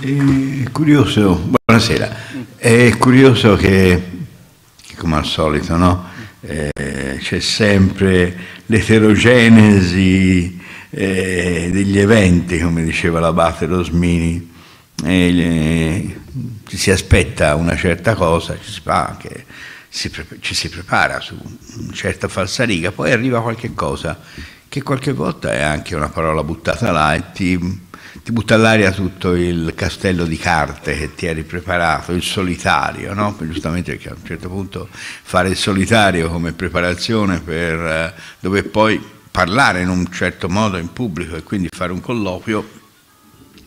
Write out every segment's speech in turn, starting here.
È curioso, buonasera, è curioso che, come al solito, no? eh, c'è sempre l'eterogenesi eh, degli eventi, come diceva l'abate Rosmini, eh, ci si aspetta una certa cosa, ci si, anche, si ci si prepara su una certa falsariga, poi arriva qualche cosa che qualche volta è anche una parola buttata là e ti ti butta all'aria tutto il castello di carte che ti eri preparato, il solitario, no? giustamente perché a un certo punto fare il solitario come preparazione per eh, dove poi parlare in un certo modo in pubblico e quindi fare un colloquio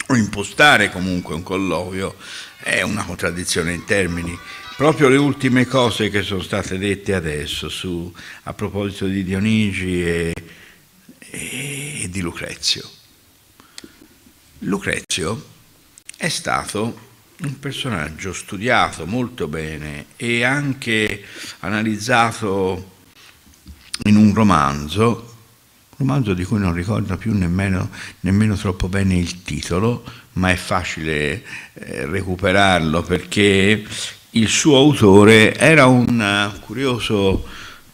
o impostare comunque un colloquio è una contraddizione in termini. Proprio le ultime cose che sono state dette adesso su, a proposito di Dionigi e, e di Lucrezio Lucrezio è stato un personaggio studiato molto bene e anche analizzato in un romanzo, un romanzo di cui non ricordo più nemmeno, nemmeno troppo bene il titolo, ma è facile eh, recuperarlo perché il suo autore era un curioso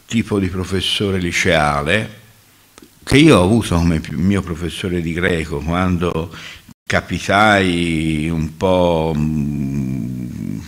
tipo di professore liceale che io ho avuto come mio professore di greco quando capitai un po' mm,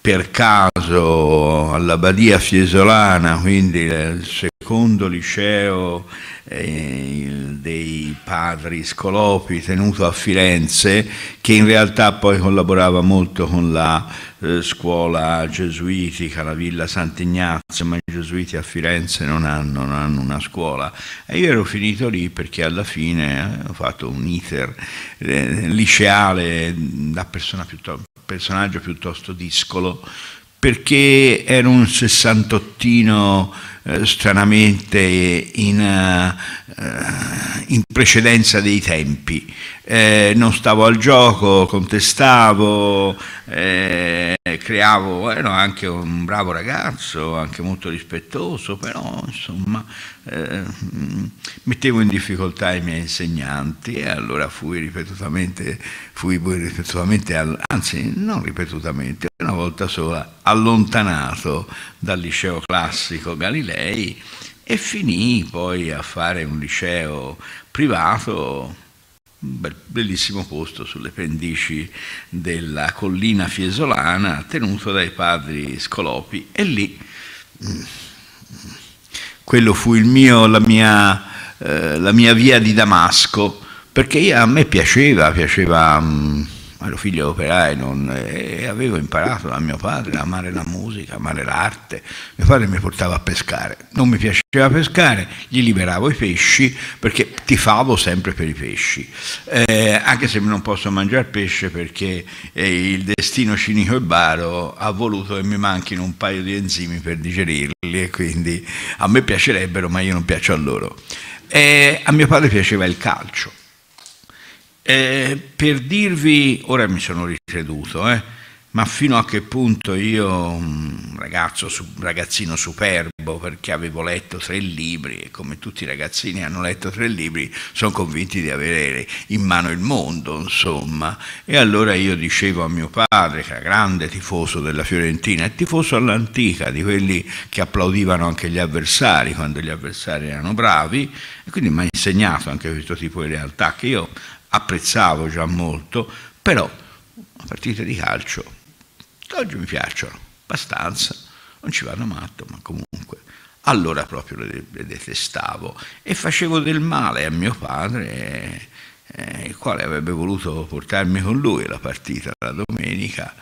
per caso alla Badia Fiesolana, quindi il secondo liceo eh, dei padri Scolopi tenuto a Firenze, che in realtà poi collaborava molto con la eh, scuola gesuitica, la Villa Sant'Ignazio, ma i gesuiti a Firenze non hanno, non hanno, una scuola. E io ero finito lì perché alla fine ho fatto un iter eh, liceale da piuttosto, personaggio piuttosto discolo, perché ero un sessantottino eh, stranamente in, uh, in, precedenza dei tempi. Eh, non stavo al gioco, contestavo, eh, creavo, ero anche un bravo ragazzo, anche molto rispettoso, però insomma eh, mettevo in difficoltà i miei insegnanti e allora fui ripetutamente, fui ripetutamente anzi non ripetutamente, una volta sola, allontanato dal liceo classico Galilei e finì poi a fare un liceo privato un bellissimo posto sulle pendici della collina fiesolana tenuto dai padri Scolopi. E lì mm, quello fu mio, la, mia, eh, la, mia, via di Damasco perché a me piaceva, piaceva mm, ero figlio operai non, e avevo imparato da mio padre a amare la musica, amare l'arte. Mio padre mi portava a pescare, non mi piaceva pescare, gli liberavo i pesci perché tifavo sempre per i pesci, eh, anche se non posso mangiare pesce perché eh, il destino cinico e baro ha voluto che mi manchino un paio di enzimi per digerirli e quindi a me piacerebbero ma io non piaccio a loro. Eh, a mio padre piaceva il calcio eh, per dirvi, ora mi sono ricreduto, eh, ma fino a che punto io, un ragazzo, ragazzino superbo, perché avevo letto tre libri e come tutti i ragazzini hanno letto tre libri, sono convinti di avere in mano il mondo, insomma. E allora io dicevo a mio padre, che era grande tifoso della Fiorentina, e tifoso all'antica, di quelli che applaudivano anche gli avversari quando gli avversari erano bravi, e quindi mi ha insegnato anche questo tipo di realtà che io apprezzavo già molto, però a partite di calcio oggi mi piacciono abbastanza, non ci vado matto, ma comunque allora proprio le, le detestavo e facevo del male a mio padre, eh, il quale avrebbe voluto portarmi con lui alla partita la domenica.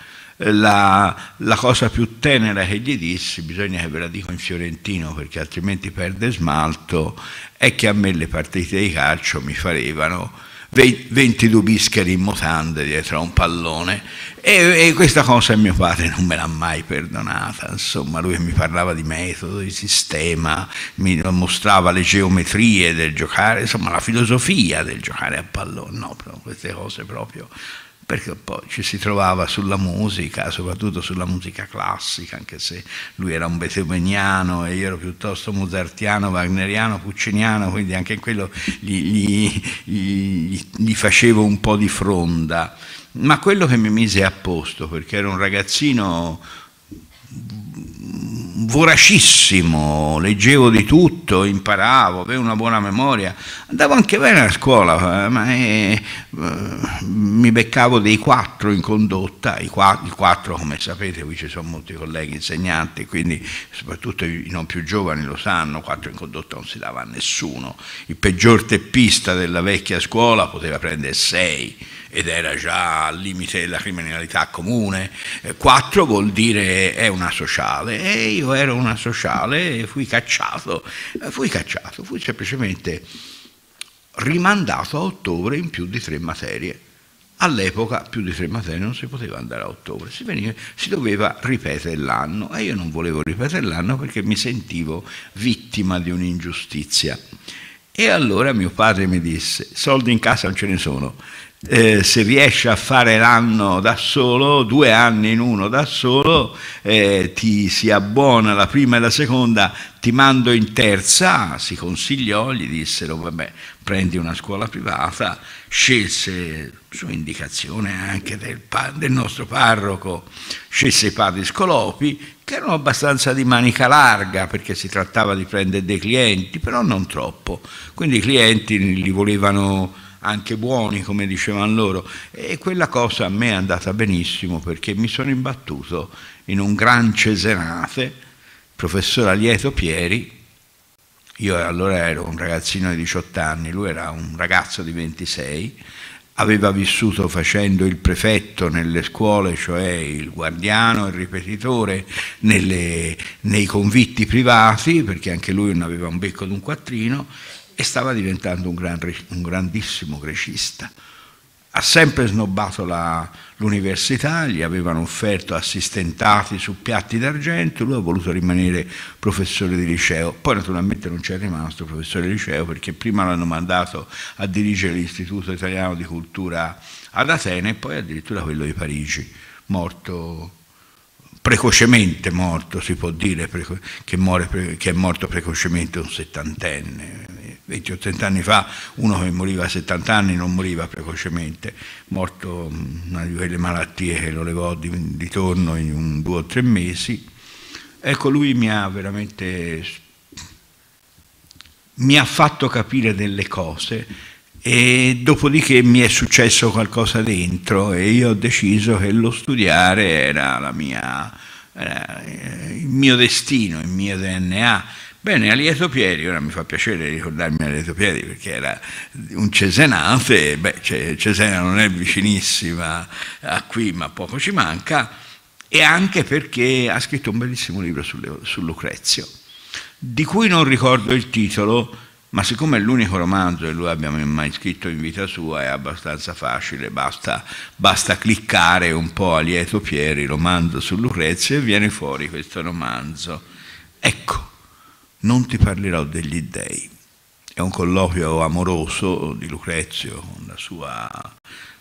La, la, cosa più tenera che gli dissi, bisogna che ve la dico in fiorentino perché altrimenti perde smalto, è che a me le partite di calcio mi farevano 22 bischeri in mutande dietro a un pallone. E, e, questa cosa mio padre non me l'ha mai perdonata, insomma lui mi parlava di metodo, di sistema, mi mostrava le geometrie del giocare, insomma la filosofia del giocare a pallone, no, queste cose proprio perché poi ci si trovava sulla musica, soprattutto sulla musica classica, anche se lui era un beethoveniano e io ero piuttosto mozartiano, wagneriano, pucciniano, quindi anche in quello gli, gli, gli, gli facevo un po' di fronda. ma quello che mi mise a posto, perché era un ragazzino voracissimo, leggevo di tutto, imparavo, avevo una buona memoria, andavo anche bene a scuola, eh, ma eh, mi beccavo dei quattro in condotta, i quattro, i quattro, come sapete qui ci sono molti colleghi insegnanti, quindi soprattutto i non più giovani lo sanno, quattro in condotta non si dava a nessuno, il peggior teppista della vecchia scuola poteva prendere sei ed era già al limite della criminalità comune. Eh, quattro vuol dire è una sociale e io ero una sociale e fui cacciato, eh, fui cacciato, fui semplicemente rimandato a ottobre in più di tre materie. All'epoca più di tre materie non si poteva andare a ottobre, si, veniva, si, doveva ripetere l'anno e io non volevo ripetere l'anno perché mi sentivo vittima di un'ingiustizia. E allora mio padre mi disse, soldi in casa non ce ne sono, eh, se riesci a fare l'anno da solo, due anni in uno da solo, eh, ti si abbona la prima e la seconda, ti mando in terza, si consigliò, gli dissero vabbè prendi una scuola privata, scelse su indicazione anche del, del nostro parroco, scelse i padri scolopi che erano abbastanza di manica larga perché si trattava di prendere dei clienti, però non troppo, quindi i clienti li volevano anche buoni, come dicevano loro, e quella cosa a me è andata benissimo perché mi sono imbattuto in un gran cesenate, professor Alieto Pieri, io allora ero un ragazzino di 18 anni, lui era un ragazzo di 26, aveva vissuto facendo il prefetto nelle scuole, cioè il guardiano, il ripetitore, nelle, nei convitti privati, perché anche lui non aveva un becco d'un quattrino, e stava diventando un, gran, un grandissimo grecista. Ha sempre snobbato l'università, gli avevano offerto assistentati su piatti d'argento, lui ha voluto rimanere professore di liceo, poi naturalmente non c'è rimasto professore di liceo perché prima l'hanno mandato a dirigere l'Istituto Italiano di Cultura ad Atene e poi addirittura quello di Parigi, morto precocemente morto, si può dire che, muore, che è morto precocemente un settantenne, 20-80 anni fa uno che moriva a 70 anni non moriva precocemente, morto una di quelle malattie che lo levò di, di torno in un, due o tre mesi. Ecco, lui mi ha veramente mi ha fatto capire delle cose e dopodiché mi è successo qualcosa dentro e io ho deciso che lo studiare era, mia, era il mio destino, il mio DNA Bene, Alieto Pieri, ora mi fa piacere ricordarmi Alieto Pieri perché era un cesenate, beh, Cesena non è vicinissima a qui, ma poco ci manca, e anche perché ha scritto un bellissimo libro su Lucrezio, di cui non ricordo il titolo, ma siccome è l'unico romanzo che lui abbia mai scritto in vita sua, è abbastanza facile, basta, basta cliccare un po' a Lieto Pieri, romanzo su Lucrezio, e viene fuori questo romanzo. Ecco, non ti parlerò degli dèi. È un colloquio amoroso di Lucrezio con, sua,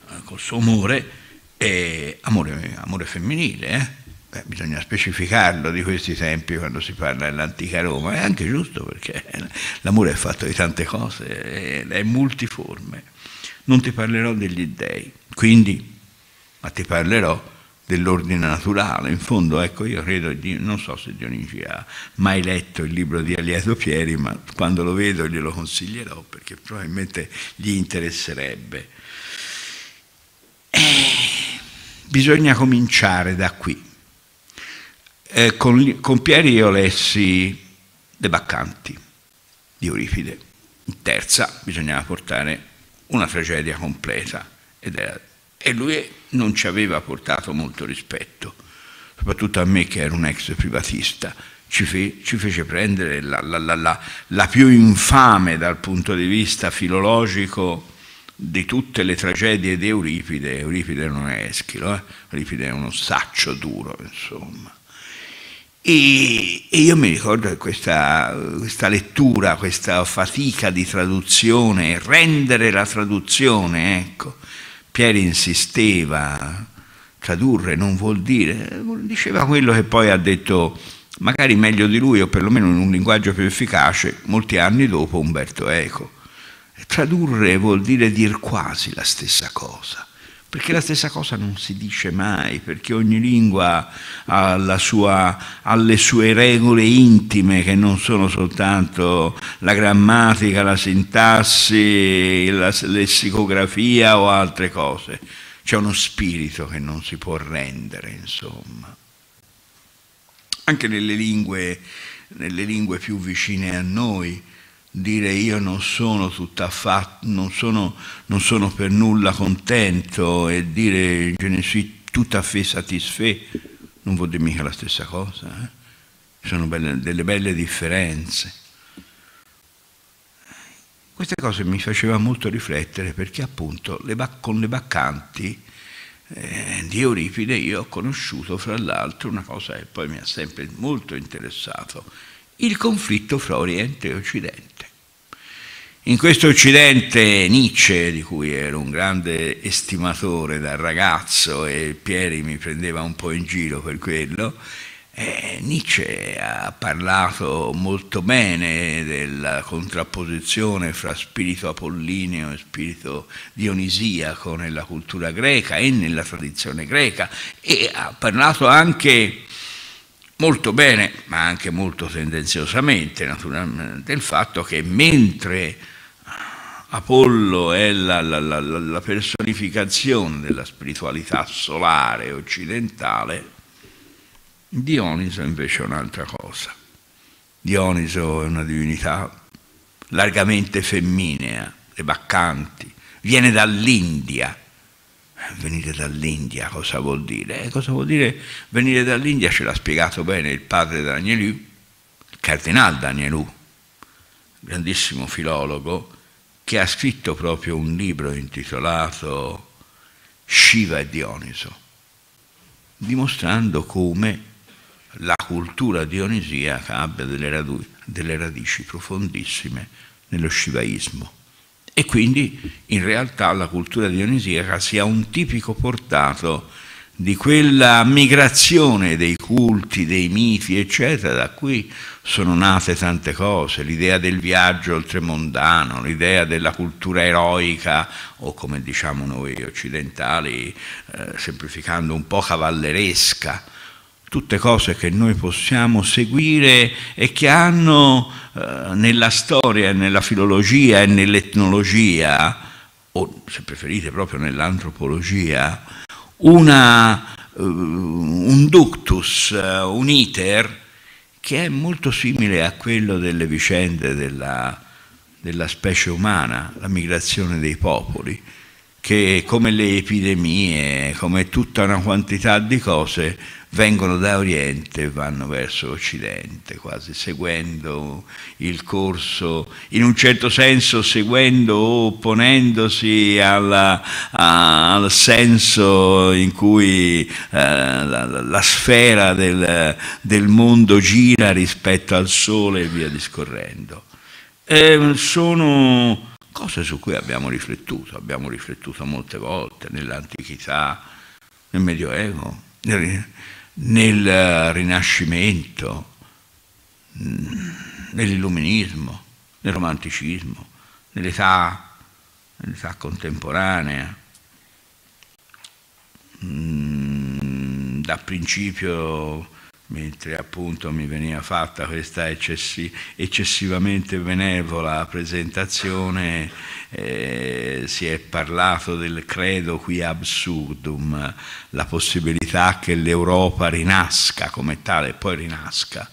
eh, col suo amore, e amore, amore femminile, eh? Beh, bisogna specificarlo di questi tempi quando si parla dell'antica Roma, è anche giusto perché l'amore è fatto di tante cose, è multiforme. Non ti parlerò degli dèi, quindi, ma ti parlerò dell'ordine naturale. In fondo, ecco, io credo, non so se Dionigi ha mai letto il libro di Alieto Pieri, ma quando lo vedo glielo consiglierò perché probabilmente gli interesserebbe. Eh, bisogna cominciare da qui. Eh, con, con Pieri io lessi Le Baccanti di Euripide. In terza bisognava portare una tragedia completa era e lui non ci aveva portato molto rispetto, soprattutto a me che ero un ex privatista, ci, fe, ci fece prendere la, la, la, la, più infame dal punto di vista filologico di tutte le tragedie di Euripide. Euripide non è Eschilo, eh? Euripide è uno saccio duro, insomma. E, e io mi ricordo che questa, questa lettura, questa fatica di traduzione, rendere la traduzione, ecco, Pieri insisteva, tradurre non vuol dire, diceva quello che poi ha detto magari meglio di lui o perlomeno in un linguaggio più efficace molti anni dopo Umberto Eco. Tradurre vuol dire dir quasi la stessa cosa. Perché la stessa cosa non si dice mai, perché ogni lingua ha, sua, ha, le sue regole intime che non sono soltanto la grammatica, la sintassi, la lessicografia o altre cose. C'è uno spirito che non si può rendere, insomma. Anche nelle lingue, nelle lingue più vicine a noi, dire io non sono tutt'affatto, non sono, non sono per nulla contento e dire je ne suis tout à fait satisfait non vuol dire mica la stessa cosa. Eh? Sono belle, delle belle differenze. Queste cose mi facevano molto riflettere perché appunto le con le baccanti eh, di Euripide io ho conosciuto fra l'altro una cosa che poi mi ha sempre molto interessato, il conflitto fra Oriente e Occidente. In questo Occidente Nietzsche, di cui ero un grande estimatore da ragazzo e Pieri mi prendeva un po' in giro per quello, eh, Nietzsche ha parlato molto bene della contrapposizione fra spirito apollineo e spirito dionisiaco nella cultura greca e nella tradizione greca e ha parlato anche molto bene, ma anche molto tendenziosamente, naturalmente, del fatto che mentre Apollo è la, la, la, la, personificazione della spiritualità solare occidentale, Dioniso invece è un'altra cosa. Dioniso è una divinità largamente femminea, le baccanti, viene dall'India. Venire dall'India cosa vuol dire? Eh, cosa vuol dire venire dall'India? Ce l'ha spiegato bene il padre Danielù, il cardinal Danielù, grandissimo filologo, che ha scritto proprio un libro intitolato Shiva e Dioniso, dimostrando come la cultura dionisiaca abbia delle radici profondissime nello shivaismo. E quindi in realtà la cultura dionisiaca sia un tipico portato di quella migrazione dei culti, dei miti, eccetera, da cui sono nate tante cose, l'idea del viaggio oltremondano, l'idea della cultura eroica o come diciamo noi occidentali, eh, semplificando un po' cavalleresca, tutte cose che noi possiamo seguire e che hanno eh, nella storia, nella filologia e nell'etnologia, o se preferite proprio nell'antropologia, uh, un ductus, uh, un iter, che è molto simile a quello delle vicende della, della specie umana, la migrazione dei popoli, che come le epidemie, come tutta una quantità di cose, vengono da Oriente e vanno verso Occidente, quasi seguendo il corso, in un certo senso seguendo o opponendosi alla, a, al senso in cui eh, la, la, sfera del, del, mondo gira rispetto al Sole e via discorrendo. E sono cose su cui abbiamo riflettuto, abbiamo riflettuto molte volte nell'antichità, nel Medioevo, nel Rinascimento, nell'illuminismo, nel romanticismo, nell'età, nell'età contemporanea. Mm, da principio mentre appunto mi veniva fatta questa eccessi, eccessivamente benevola presentazione, eh, si è parlato del credo qui absurdum, la possibilità che l'Europa rinasca come tale e poi rinasca,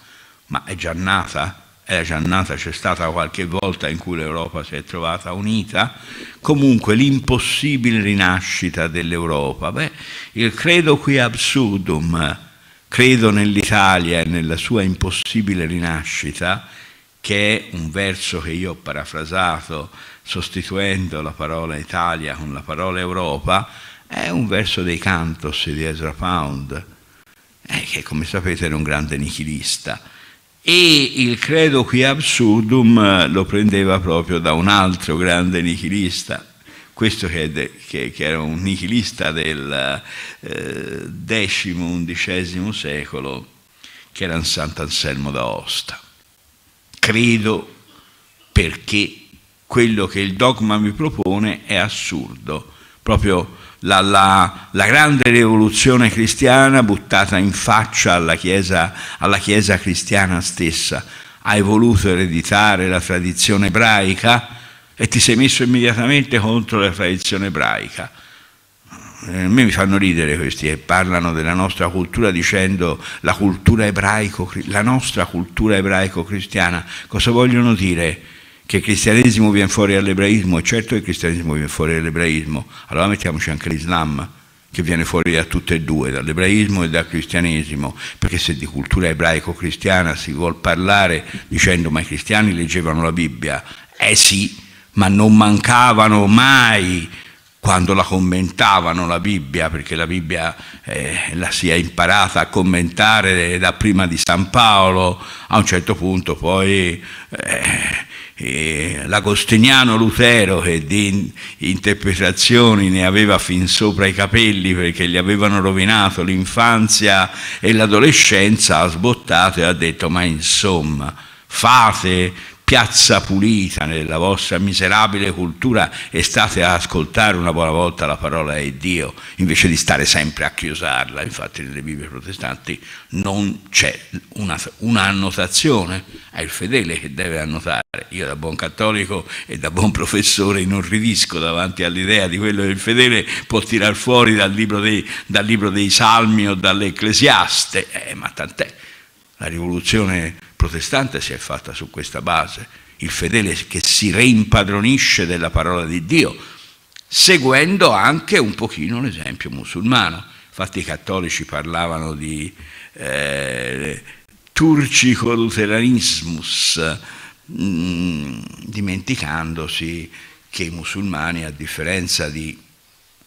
ma è già nata? È già nata, c'è stata qualche volta in cui l'Europa si è trovata unita, comunque l'impossibile rinascita dell'Europa, beh, il credo qui absurdum, Credo nell'Italia e nella sua impossibile rinascita, che è un verso che io ho parafrasato sostituendo la parola Italia con la parola Europa, è un verso dei Cantos di Ezra Pound, eh, che come sapete era un grande nichilista. E il credo qui absurdum lo prendeva proprio da un altro grande nichilista, questo che, de, che, che, era un nichilista del eh, X-XI secolo, che era Sant'Anselmo d'Aosta. Credo perché quello che il dogma mi propone è assurdo, proprio la, la, la, grande rivoluzione cristiana buttata in faccia alla chiesa, alla chiesa cristiana stessa. Hai voluto ereditare la tradizione ebraica e ti sei messo immediatamente contro la tradizione ebraica. Eh, a me mi fanno ridere questi che parlano della nostra cultura dicendo la cultura ebraico, la nostra cultura ebraico-cristiana. Cosa vogliono dire? Che il cristianesimo viene fuori dall'ebraismo, e certo che il cristianesimo viene fuori dall'ebraismo, allora mettiamoci anche l'Islam, che viene fuori da tutte e due, dall'ebraismo e dal cristianesimo, perché se di cultura ebraico-cristiana si vuol parlare dicendo ma i cristiani leggevano la Bibbia, eh sì, ma non mancavano mai quando la commentavano la Bibbia, perché la Bibbia eh, la si è imparata a commentare da prima di San Paolo, a un certo punto poi eh, l'agostiniano Lutero che di interpretazioni ne aveva fin sopra i capelli perché gli avevano rovinato l'infanzia e l'adolescenza ha sbottato e ha detto ma insomma fate piazza pulita nella vostra miserabile cultura e state a ascoltare una buona volta la parola di Dio invece di stare sempre a chiusarla. Infatti nelle Bibbie protestanti non c'è una, una annotazione, è il fedele che deve annotare. Io da buon cattolico e da buon professore inorridisco davanti all'idea di quello che il fedele può tirar fuori dal libro dei, dal libro dei Salmi o dall'Ecclesiaste, eh, ma tant'è. La rivoluzione protestante si è fatta su questa base, il fedele che si reimpadronisce della parola di Dio, seguendo anche un pochino l'esempio musulmano. Infatti i cattolici parlavano di eh, turcico-luteranismus, mh, dimenticandosi che i musulmani, a differenza di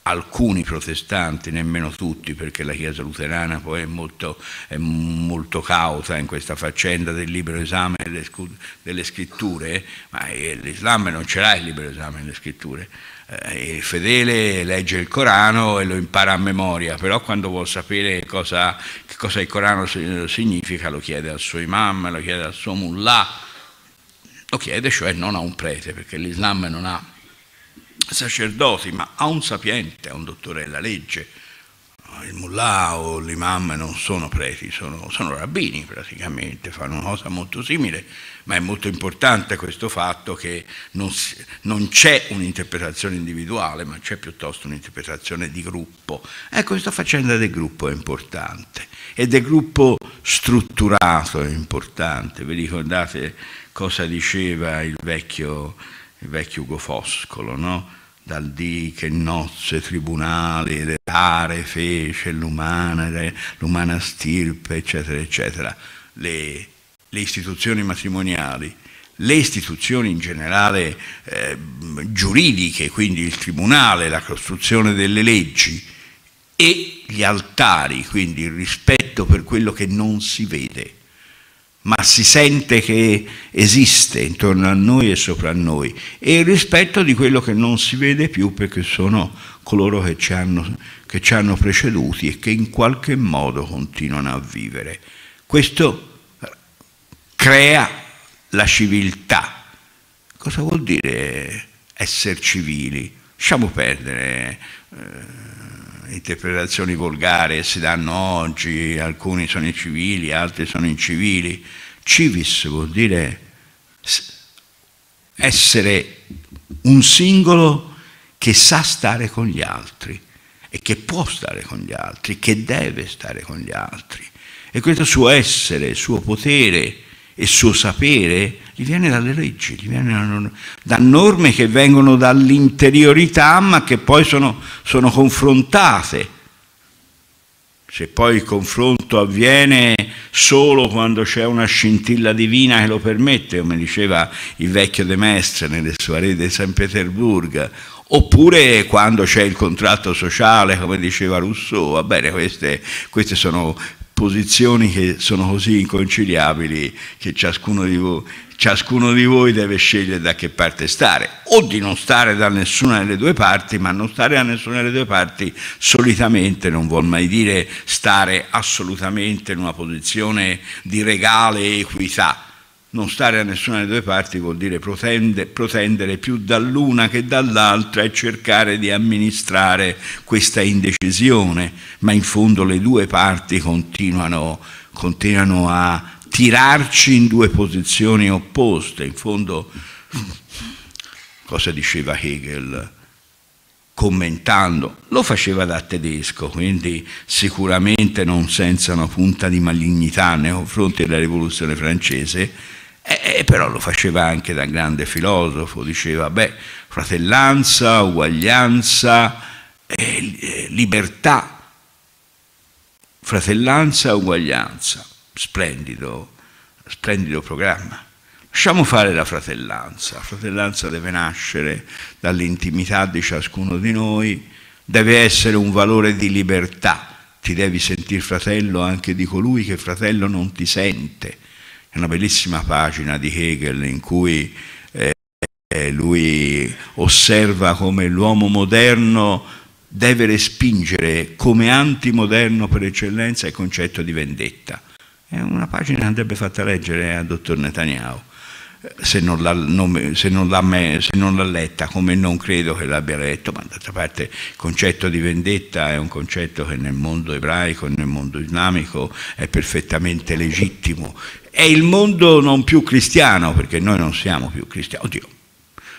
alcuni protestanti, nemmeno tutti, perché la Chiesa luterana poi è molto, è molto cauta in questa faccenda del libero esame delle, delle scritture, ma l'Islam non ce l'ha il libero esame delle scritture. Eh, il fedele legge il Corano e lo impara a memoria, però quando vuol sapere cosa, cosa il Corano significa lo chiede al suo imam, lo chiede al suo mullah, lo chiede cioè non a un prete, perché l'Islam non ha sacerdoti, ma a un sapiente, a un dottore della legge. Il mullah o l'imam non sono preti, sono, sono rabbini praticamente, fanno una cosa molto simile, ma è molto importante questo fatto che non, non c'è un'interpretazione individuale, ma c'è piuttosto un'interpretazione di gruppo. Ecco, questa faccenda del gruppo è importante e del gruppo strutturato è importante. Vi ricordate cosa diceva il vecchio, il vecchio Ugo Foscolo, no? dal dì che nozze tribunali, rare fece l'umana, l'umana stirpe, eccetera, eccetera, le, le, istituzioni matrimoniali, le istituzioni in generale eh, giuridiche, quindi il tribunale, la costruzione delle leggi e gli altari, quindi il rispetto per quello che non si vede ma si sente che esiste intorno a noi e sopra noi, e il rispetto di quello che non si vede più perché sono coloro che ci hanno, che ci hanno preceduti e che in qualche modo continuano a vivere. Questo crea la civiltà. Cosa vuol dire essere civili? Lasciamo perdere. Eh, interpretazioni volgari si danno oggi, alcuni sono incivili, altri sono incivili. Civis vuol dire essere un singolo che sa stare con gli altri e che può stare con gli altri, che deve stare con gli altri. E questo suo essere, il suo potere, il suo sapere gli viene dalle leggi, gli viene da norme che vengono dall'interiorità ma che poi sono, sono confrontate. Se poi il confronto avviene solo quando c'è una scintilla divina che lo permette, come diceva il vecchio De Mestre nelle soirée di San Pietroburgo, oppure quando c'è il contratto sociale, come diceva Rousseau, va bene, queste, queste sono posizioni che sono così inconciliabili che ciascuno di, voi, ciascuno di voi deve scegliere da che parte stare, o di non stare da nessuna delle due parti, ma non stare da nessuna delle due parti solitamente non vuol mai dire stare assolutamente in una posizione di regale equità, non stare a nessuna delle due parti vuol dire protendere più dall'una che dall'altra e cercare di amministrare questa indecisione, ma in fondo le due parti continuano, continuano a tirarci in due posizioni opposte. In fondo, cosa diceva Hegel? commentando, lo faceva da tedesco, quindi sicuramente non senza una punta di malignità nei confronti della rivoluzione francese, eh, però lo faceva anche da grande filosofo, diceva, beh, fratellanza, uguaglianza, eh, libertà, fratellanza, uguaglianza, splendido, splendido programma. Lasciamo fare la fratellanza, la fratellanza deve nascere dall'intimità di ciascuno di noi, deve essere un valore di libertà, ti devi sentire fratello anche di colui che fratello non ti sente. È una bellissima pagina di Hegel in cui eh, lui osserva come l'uomo moderno deve respingere come antimoderno per eccellenza il concetto di vendetta. È una pagina che andrebbe fatta leggere al dottor Netanyahu se non, l'ha, letta, come non credo che l'abbia letto, ma d'altra parte il concetto di vendetta è un concetto che nel mondo ebraico nel mondo islamico è perfettamente legittimo. È il mondo non più cristiano, perché noi non siamo più cristiani. Oddio,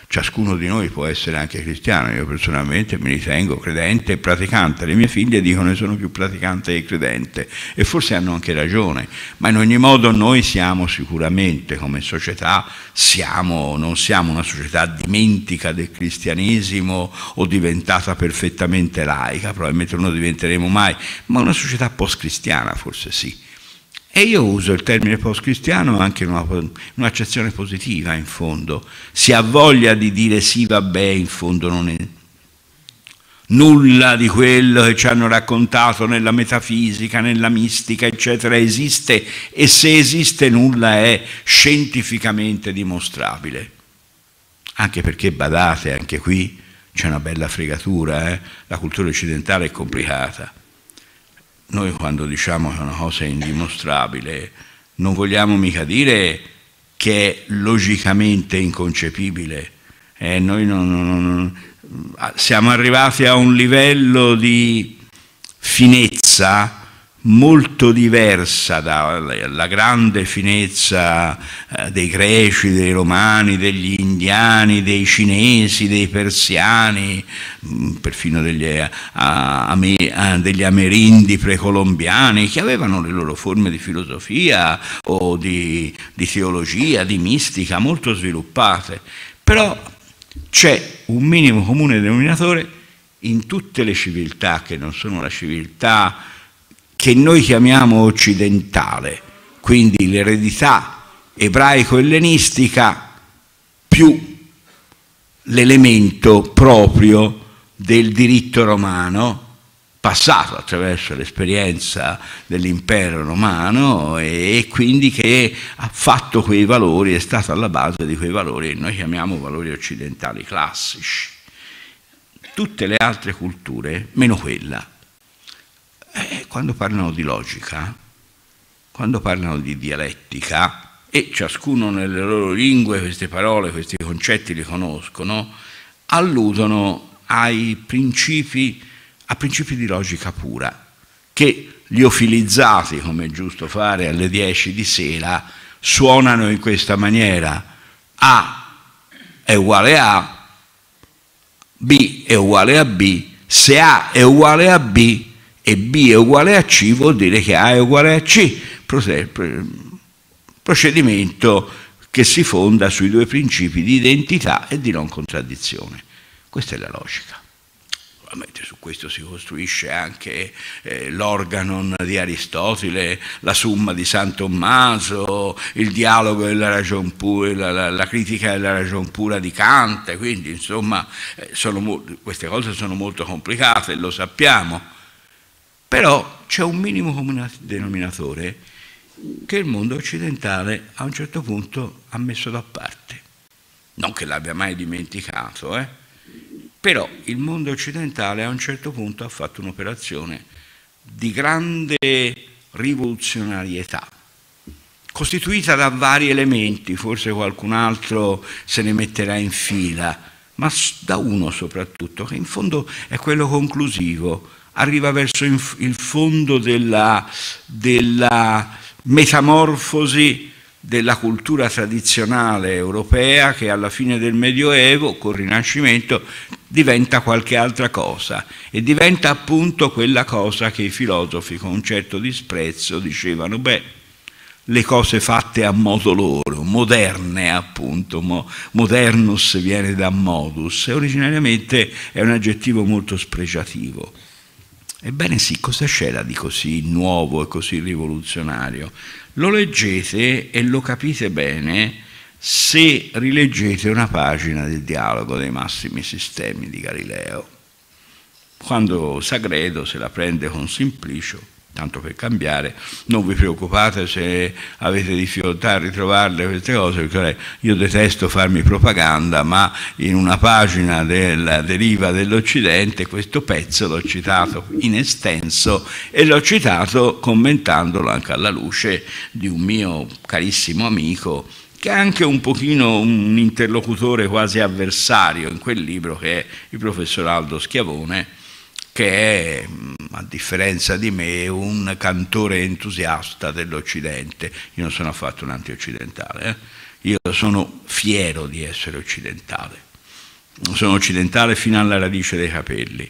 ciascuno di noi può essere anche cristiano, io personalmente mi ritengo credente e praticante, le mie figlie dicono che sono più praticante che credente. E forse hanno anche ragione, ma in ogni modo noi siamo sicuramente come società, siamo, non siamo una società dimentica del cristianesimo o diventata perfettamente laica, probabilmente non lo diventeremo mai, ma una società post-cristiana forse sì e io uso il termine post-cristiano anche in, in un'accezione positiva, in fondo. Si ha voglia di dire sì, vabbè, in fondo non è nulla di quello che ci hanno raccontato nella metafisica, nella mistica, eccetera, esiste e se esiste nulla è scientificamente dimostrabile. Anche perché, badate, anche qui c'è una bella fregatura, eh? la cultura occidentale è complicata noi quando diciamo che una cosa è indimostrabile non vogliamo mica dire che è logicamente inconcepibile. Eh, noi non, non, non, siamo arrivati a un livello di finezza molto diversa dalla grande finezza eh, dei greci, dei romani, degli indiani, dei cinesi, dei persiani, mm, perfino degli, eh, degli amerindi precolombiani, che avevano le loro forme di filosofia o di, di teologia, di mistica molto sviluppate. Però c'è un minimo comune denominatore in tutte le civiltà che non sono la civiltà che noi chiamiamo occidentale, quindi l'eredità ebraico-ellenistica più l'elemento proprio del diritto romano passato attraverso l'esperienza dell'impero romano e quindi che ha fatto quei valori, è stato alla base di quei valori che noi chiamiamo valori occidentali classici. Tutte le altre culture, meno quella, eh, quando parlano di logica, quando parlano di dialettica, e ciascuno nelle loro lingue queste parole, questi concetti li conoscono, alludono ai principi, a principi di logica pura, che liofilizzati, come è giusto fare alle 10 di sera, suonano in questa maniera. A è uguale a, B è uguale a B, se A è uguale a B, e B è uguale a C vuol dire che A è uguale a C. Procedimento che si fonda sui due principi di identità e di non contraddizione. Questa è la logica. Ovviamente su questo si costruisce anche eh, l'organon di Aristotele, la summa di San Tommaso, il dialogo della ragion pura, la, la, la, critica della ragion pura di Kant, quindi insomma eh, sono, queste cose sono molto complicate, lo sappiamo però c'è un minimo comune denominatore che il mondo occidentale a un certo punto ha messo da parte. Non che l'abbia mai dimenticato, eh? però il mondo occidentale a un certo punto ha fatto un'operazione di grande rivoluzionarietà costituita da vari elementi, forse qualcun altro se ne metterà in fila, ma da uno soprattutto, che in fondo è quello conclusivo, arriva verso il fondo della, della metamorfosi della cultura tradizionale europea che alla fine del Medioevo, col Rinascimento, diventa qualche altra cosa e diventa appunto quella cosa che i filosofi con un certo disprezzo dicevano, beh, le cose fatte a modo loro, moderne appunto, modernus viene da modus e originariamente è un aggettivo molto spreciativo. Ebbene sì, cosa c'era di così nuovo e così rivoluzionario? Lo leggete e lo capite bene se rileggete una pagina del dialogo dei massimi sistemi di Galileo. Quando Sagredo se la prende con Simplicio tanto per cambiare, non vi preoccupate se avete difficoltà a ritrovarle queste cose, perché io detesto farmi propaganda, ma in una pagina della deriva dell'Occidente questo pezzo l'ho citato in estenso e l'ho citato commentandolo anche alla luce di un mio carissimo amico che è anche un pochino un interlocutore quasi avversario in quel libro che è il professor Aldo Schiavone, che è, a differenza di me, un cantore entusiasta dell'Occidente. Io non sono affatto un anti-occidentale, eh? io sono fiero di essere occidentale. Sono occidentale fino alla radice dei capelli.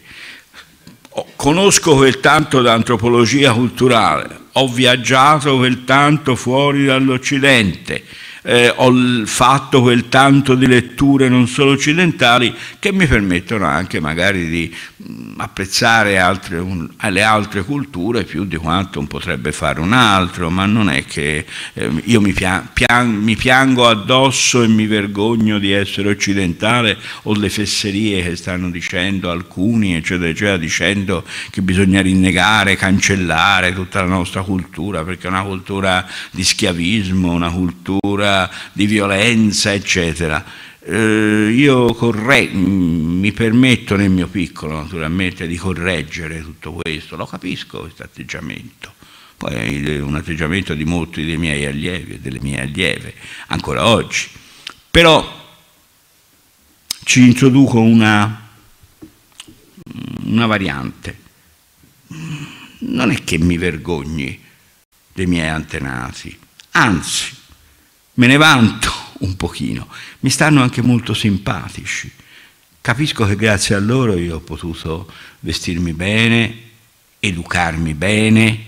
Conosco quel tanto d'antropologia culturale, ho viaggiato quel tanto fuori dall'Occidente, eh, ho fatto quel tanto di letture non solo occidentali che mi permettono anche magari di mh, apprezzare altre, un, le altre culture più di quanto potrebbe fare un altro, ma non è che eh, io mi, pian, pian, mi, piango addosso e mi vergogno di essere occidentale o le fesserie che stanno dicendo alcuni, eccetera, eccetera, dicendo che bisogna rinnegare, cancellare tutta la nostra cultura, perché è una cultura di schiavismo, una cultura di violenza, eccetera. Eh, io corre- mi permetto nel mio piccolo, naturalmente, di correggere tutto questo, lo capisco questo atteggiamento. Poi è un atteggiamento di molti dei miei allievi e delle mie allieve, ancora oggi. Però ci introduco una, una variante. Non è che mi vergogni dei miei antenati, anzi, me ne vanto un pochino, mi stanno anche molto simpatici. Capisco che grazie a loro io ho potuto vestirmi bene, educarmi bene,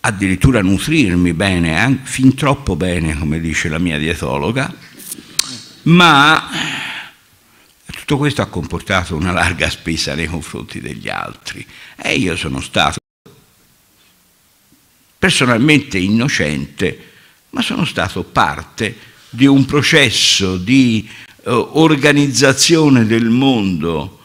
addirittura nutrirmi bene, fin troppo bene, come dice la mia dietologa, ma tutto questo ha comportato una larga spesa nei confronti degli altri. E io sono stato personalmente innocente ma sono stato parte di un processo di eh, organizzazione del mondo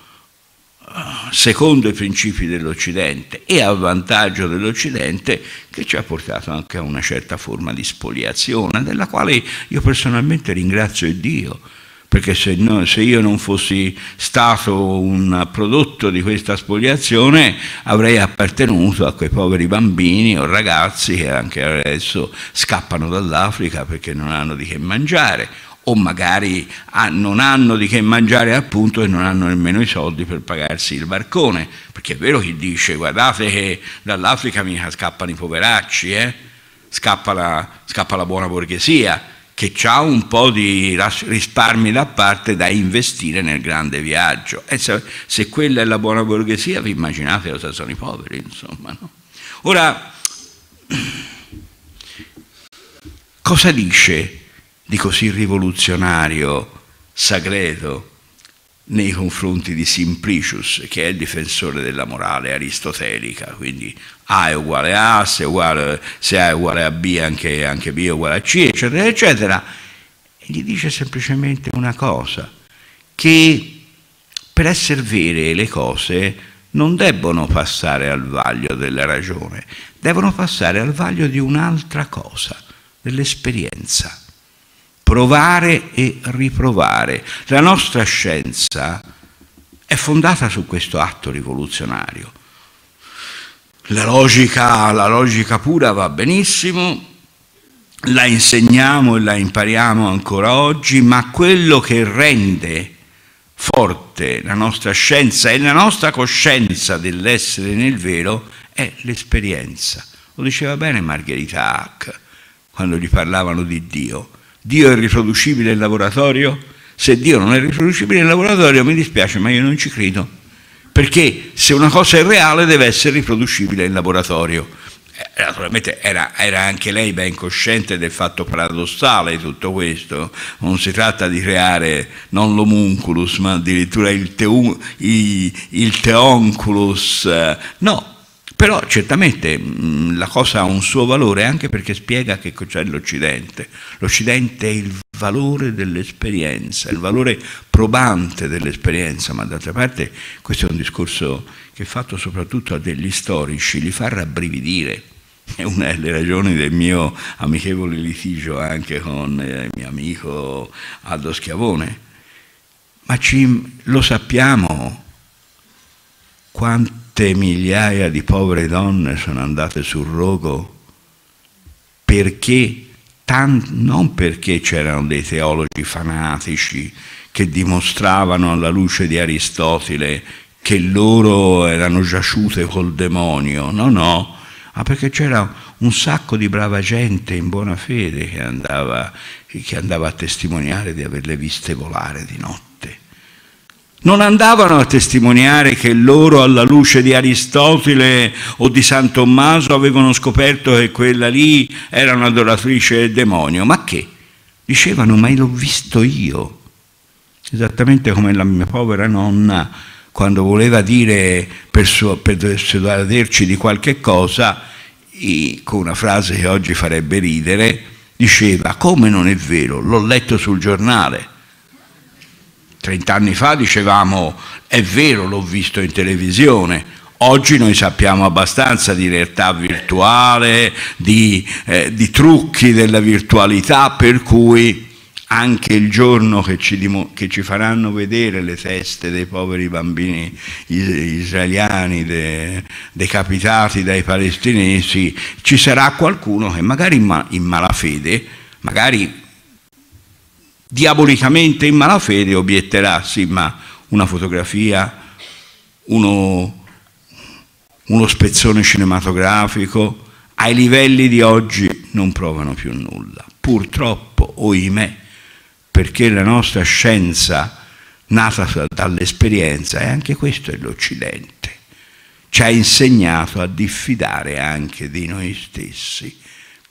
eh, secondo i principi dell'Occidente e a vantaggio dell'Occidente che ci ha portato anche a una certa forma di spoliazione, della quale io personalmente ringrazio Dio perché se, no, se, io non fossi stato un prodotto di questa spoliazione avrei appartenuto a quei poveri bambini o ragazzi che anche adesso scappano dall'Africa perché non hanno di che mangiare o magari non hanno di che mangiare appunto e non hanno nemmeno i soldi per pagarsi il barcone, perché è vero chi dice guardate che dall'Africa mica scappano i poveracci, eh? scappa, la, scappa la buona borghesia, che ha un po' di risparmi da parte da investire nel grande viaggio. E se, se quella è la buona borghesia, vi immaginate cosa sono i poveri, insomma. No? Ora, cosa dice di così rivoluzionario Sagredo nei confronti di Simplicius, che è il difensore della morale aristotelica, quindi A è uguale a A, se, uguale, se A è uguale a B anche, anche B è uguale a C, eccetera, eccetera, e gli dice semplicemente una cosa, che per essere vere le cose non debbono passare al vaglio della ragione, devono passare al vaglio di un'altra cosa, dell'esperienza provare e riprovare. La nostra scienza è fondata su questo atto rivoluzionario. La logica, la logica pura va benissimo, la insegniamo e la impariamo ancora oggi, ma quello che rende forte la nostra scienza e la nostra coscienza dell'essere nel vero è l'esperienza. Lo diceva bene Margherita Hack quando gli parlavano di Dio. Dio è riproducibile in laboratorio? Se Dio non è riproducibile in laboratorio mi dispiace, ma io non ci credo. Perché se una cosa è reale deve essere riproducibile in laboratorio. Eh, naturalmente era, era, anche lei ben cosciente del fatto paradossale di tutto questo, non si tratta di creare non l'omunculus ma addirittura il, teun, il, il teonculus, eh, no, però certamente mh, la cosa ha un suo valore anche perché spiega che cos'è l'Occidente. L'Occidente è il valore dell'esperienza, il valore probante dell'esperienza, ma d'altra parte questo è un discorso che è fatto soprattutto a degli storici, li fa rabbrividire. È una delle ragioni del mio amichevole litigio anche con il mio amico Aldo Schiavone. Ma ci, lo sappiamo quanto quante migliaia di povere donne sono andate sul rogo perché, tan, non perché c'erano dei teologi fanatici che dimostravano alla luce di Aristotele che loro erano giaciute col demonio, no, no, ma perché c'era un sacco di brava gente in buona fede che andava, che andava a testimoniare di averle viste volare di notte non andavano a testimoniare che loro alla luce di Aristotele o di San Tommaso avevano scoperto che quella lì era un'adoratrice del demonio. Ma che? Dicevano, ma l'ho visto io. Esattamente come la mia povera nonna, quando voleva dire, persuaderci di qualche cosa, con una frase che oggi farebbe ridere, diceva, come non è vero, l'ho letto sul giornale. Trent'anni fa dicevamo è vero, l'ho visto in televisione, Oggi noi sappiamo abbastanza di realtà virtuale, di, eh, di, trucchi della virtualità, per cui anche il giorno che ci, che ci faranno vedere le teste dei poveri bambini israeliani de, decapitati dai palestinesi, ci sarà qualcuno che magari in, in malafede, magari diabolicamente in malafede obietterà, sì, ma una fotografia, uno, uno spezzone cinematografico, ai livelli di oggi non provano più nulla. Purtroppo, oimè, perché la nostra scienza, nata dall'esperienza, e anche questo è l'Occidente, ci ha insegnato a diffidare anche di noi stessi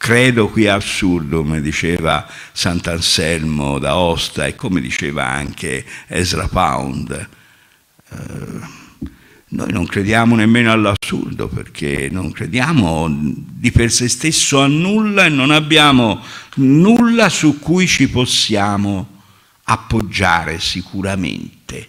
Credo qui assurdo, come diceva Sant'Anselmo da Osta e come diceva anche Ezra Pound. Eh, noi non crediamo nemmeno all'assurdo perché non crediamo di per sé stesso a nulla e non abbiamo nulla su cui ci possiamo appoggiare sicuramente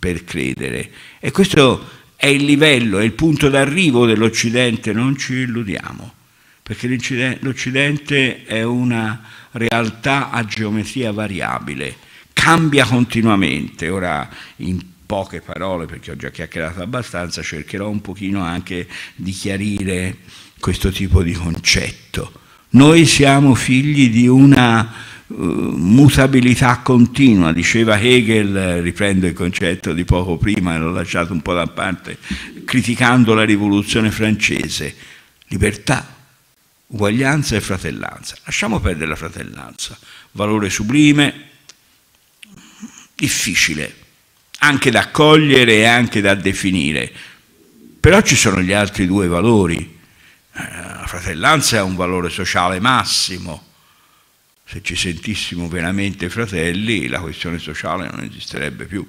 per credere. E questo è il livello, è il punto d'arrivo dell'Occidente, non ci illudiamo perché l'Occidente è una realtà a geometria variabile, cambia continuamente. Ora, in poche parole, perché ho già chiacchierato abbastanza, cercherò un pochino anche di chiarire questo tipo di concetto. Noi siamo figli di una uh, mutabilità continua, diceva Hegel, riprendo il concetto di poco prima l'ho lasciato un po' da parte, criticando la rivoluzione francese. Libertà, uguaglianza e fratellanza. Lasciamo perdere la fratellanza, valore sublime, difficile, anche da accogliere e anche da definire. Però ci sono gli altri due valori. Eh, la fratellanza è un valore sociale massimo. Se ci sentissimo veramente fratelli, la questione sociale non esisterebbe più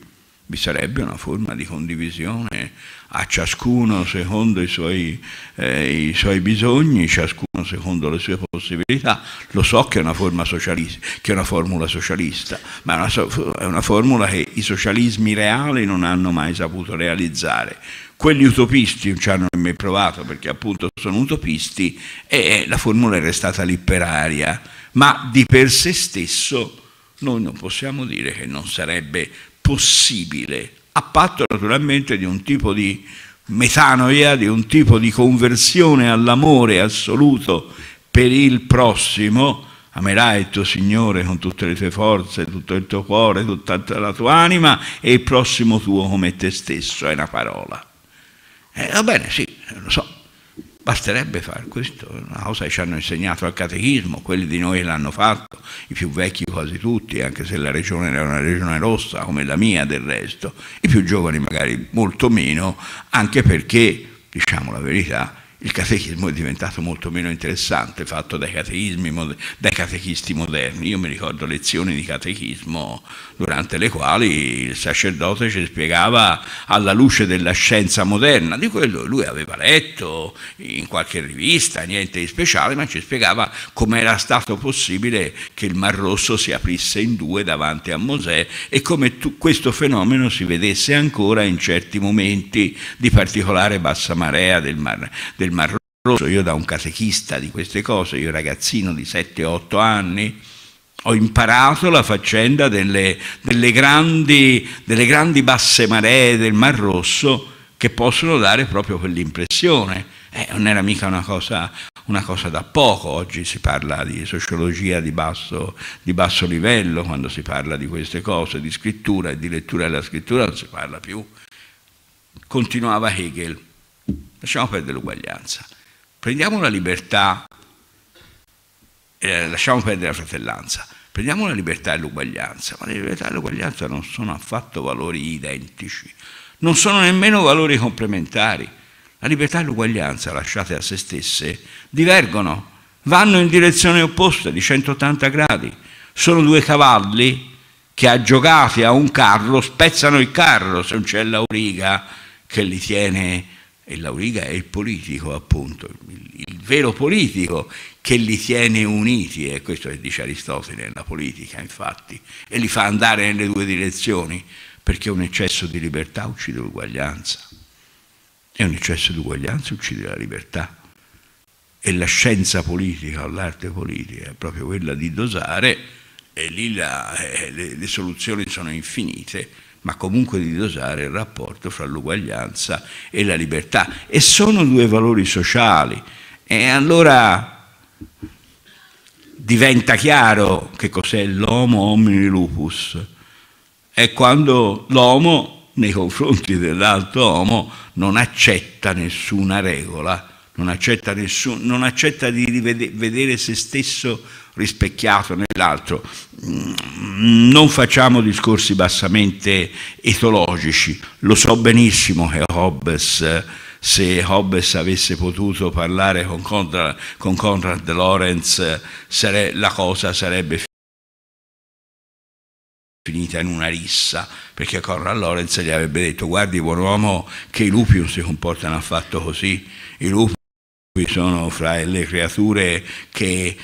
vi sarebbe una forma di condivisione a ciascuno secondo i suoi, eh, i suoi, bisogni, ciascuno secondo le sue possibilità. Lo so che è una, forma socialista, che è una formula socialista, ma è una, è una formula che i socialismi reali non hanno mai saputo realizzare. Quelli utopisti non ci hanno mai provato perché appunto sono utopisti e la formula era stata lipperaria, ma di per sé stesso noi non possiamo dire che non sarebbe possibile, a patto naturalmente di un tipo di metanoia, di un tipo di conversione all'amore assoluto per il prossimo, amerai il tuo Signore con tutte le tue forze, tutto il tuo cuore, tutta la tua anima e il prossimo tuo come te stesso, è una parola. Eh, va bene, sì, lo so, basterebbe fare questo, è una cosa che ci hanno insegnato al catechismo, quelli di noi l'hanno fatto, i più vecchi quasi tutti, anche se la regione era una regione rossa come la mia del resto, i più giovani magari molto meno, anche perché, diciamo la verità, il catechismo è diventato molto meno interessante, fatto dai, dai catechisti moderni. Io mi ricordo lezioni di catechismo durante le quali il sacerdote ci spiegava alla luce della scienza moderna, di quello lui aveva letto in qualche rivista, niente di speciale, ma ci spiegava come era stato possibile che il Mar Rosso si aprisse in due davanti a Mosè e come questo fenomeno si vedesse ancora in certi momenti di particolare bassa marea del Mar, del Mar Rosso, io da un catechista di queste cose, io ragazzino di 7-8 anni, ho imparato la faccenda delle, delle, grandi, delle grandi basse maree del Mar Rosso che possono dare proprio quell'impressione. Eh, non era mica una cosa, una cosa, da poco, oggi si parla di sociologia di basso, di basso livello, quando si parla di queste cose, di scrittura e di lettura della scrittura non si parla più. Continuava Hegel lasciamo perdere l'uguaglianza, prendiamo la libertà, eh, lasciamo perdere la fratellanza, prendiamo la libertà e l'uguaglianza, ma la libertà e l'uguaglianza non sono affatto valori identici, non sono nemmeno valori complementari. La libertà e l'uguaglianza, lasciate a se stesse, divergono, vanno in direzione opposta di 180 gradi. Sono due cavalli che aggiogati a un carro spezzano il carro se non c'è l'auriga che li tiene e Lauriga è il politico, appunto, il, il, vero politico che li tiene uniti, e questo che dice Aristotele nella politica, infatti, e li fa andare nelle due direzioni, perché un eccesso di libertà uccide l'uguaglianza, e un eccesso di uguaglianza uccide la libertà. E la scienza politica o l'arte politica è proprio quella di dosare, e lì la, eh, le, le soluzioni sono infinite, ma comunque di dosare il rapporto fra l'uguaglianza e la libertà. E sono due valori sociali. E allora diventa chiaro che cos'è l'homo homini lupus. È quando l'uomo, nei confronti dell'altro uomo, non accetta nessuna regola, non accetta, nessun, non accetta di vedere se stesso rispecchiato nell'altro. Mm, non facciamo discorsi bassamente etologici, lo so benissimo che Hobbes, se Hobbes avesse potuto parlare con Conrad, con Conrad Lorenz, sare, la cosa sarebbe finita in una rissa, perché Conrad Lorenz gli avrebbe detto guardi buon uomo che i lupi non si comportano affatto così, i lupi sono fra le creature che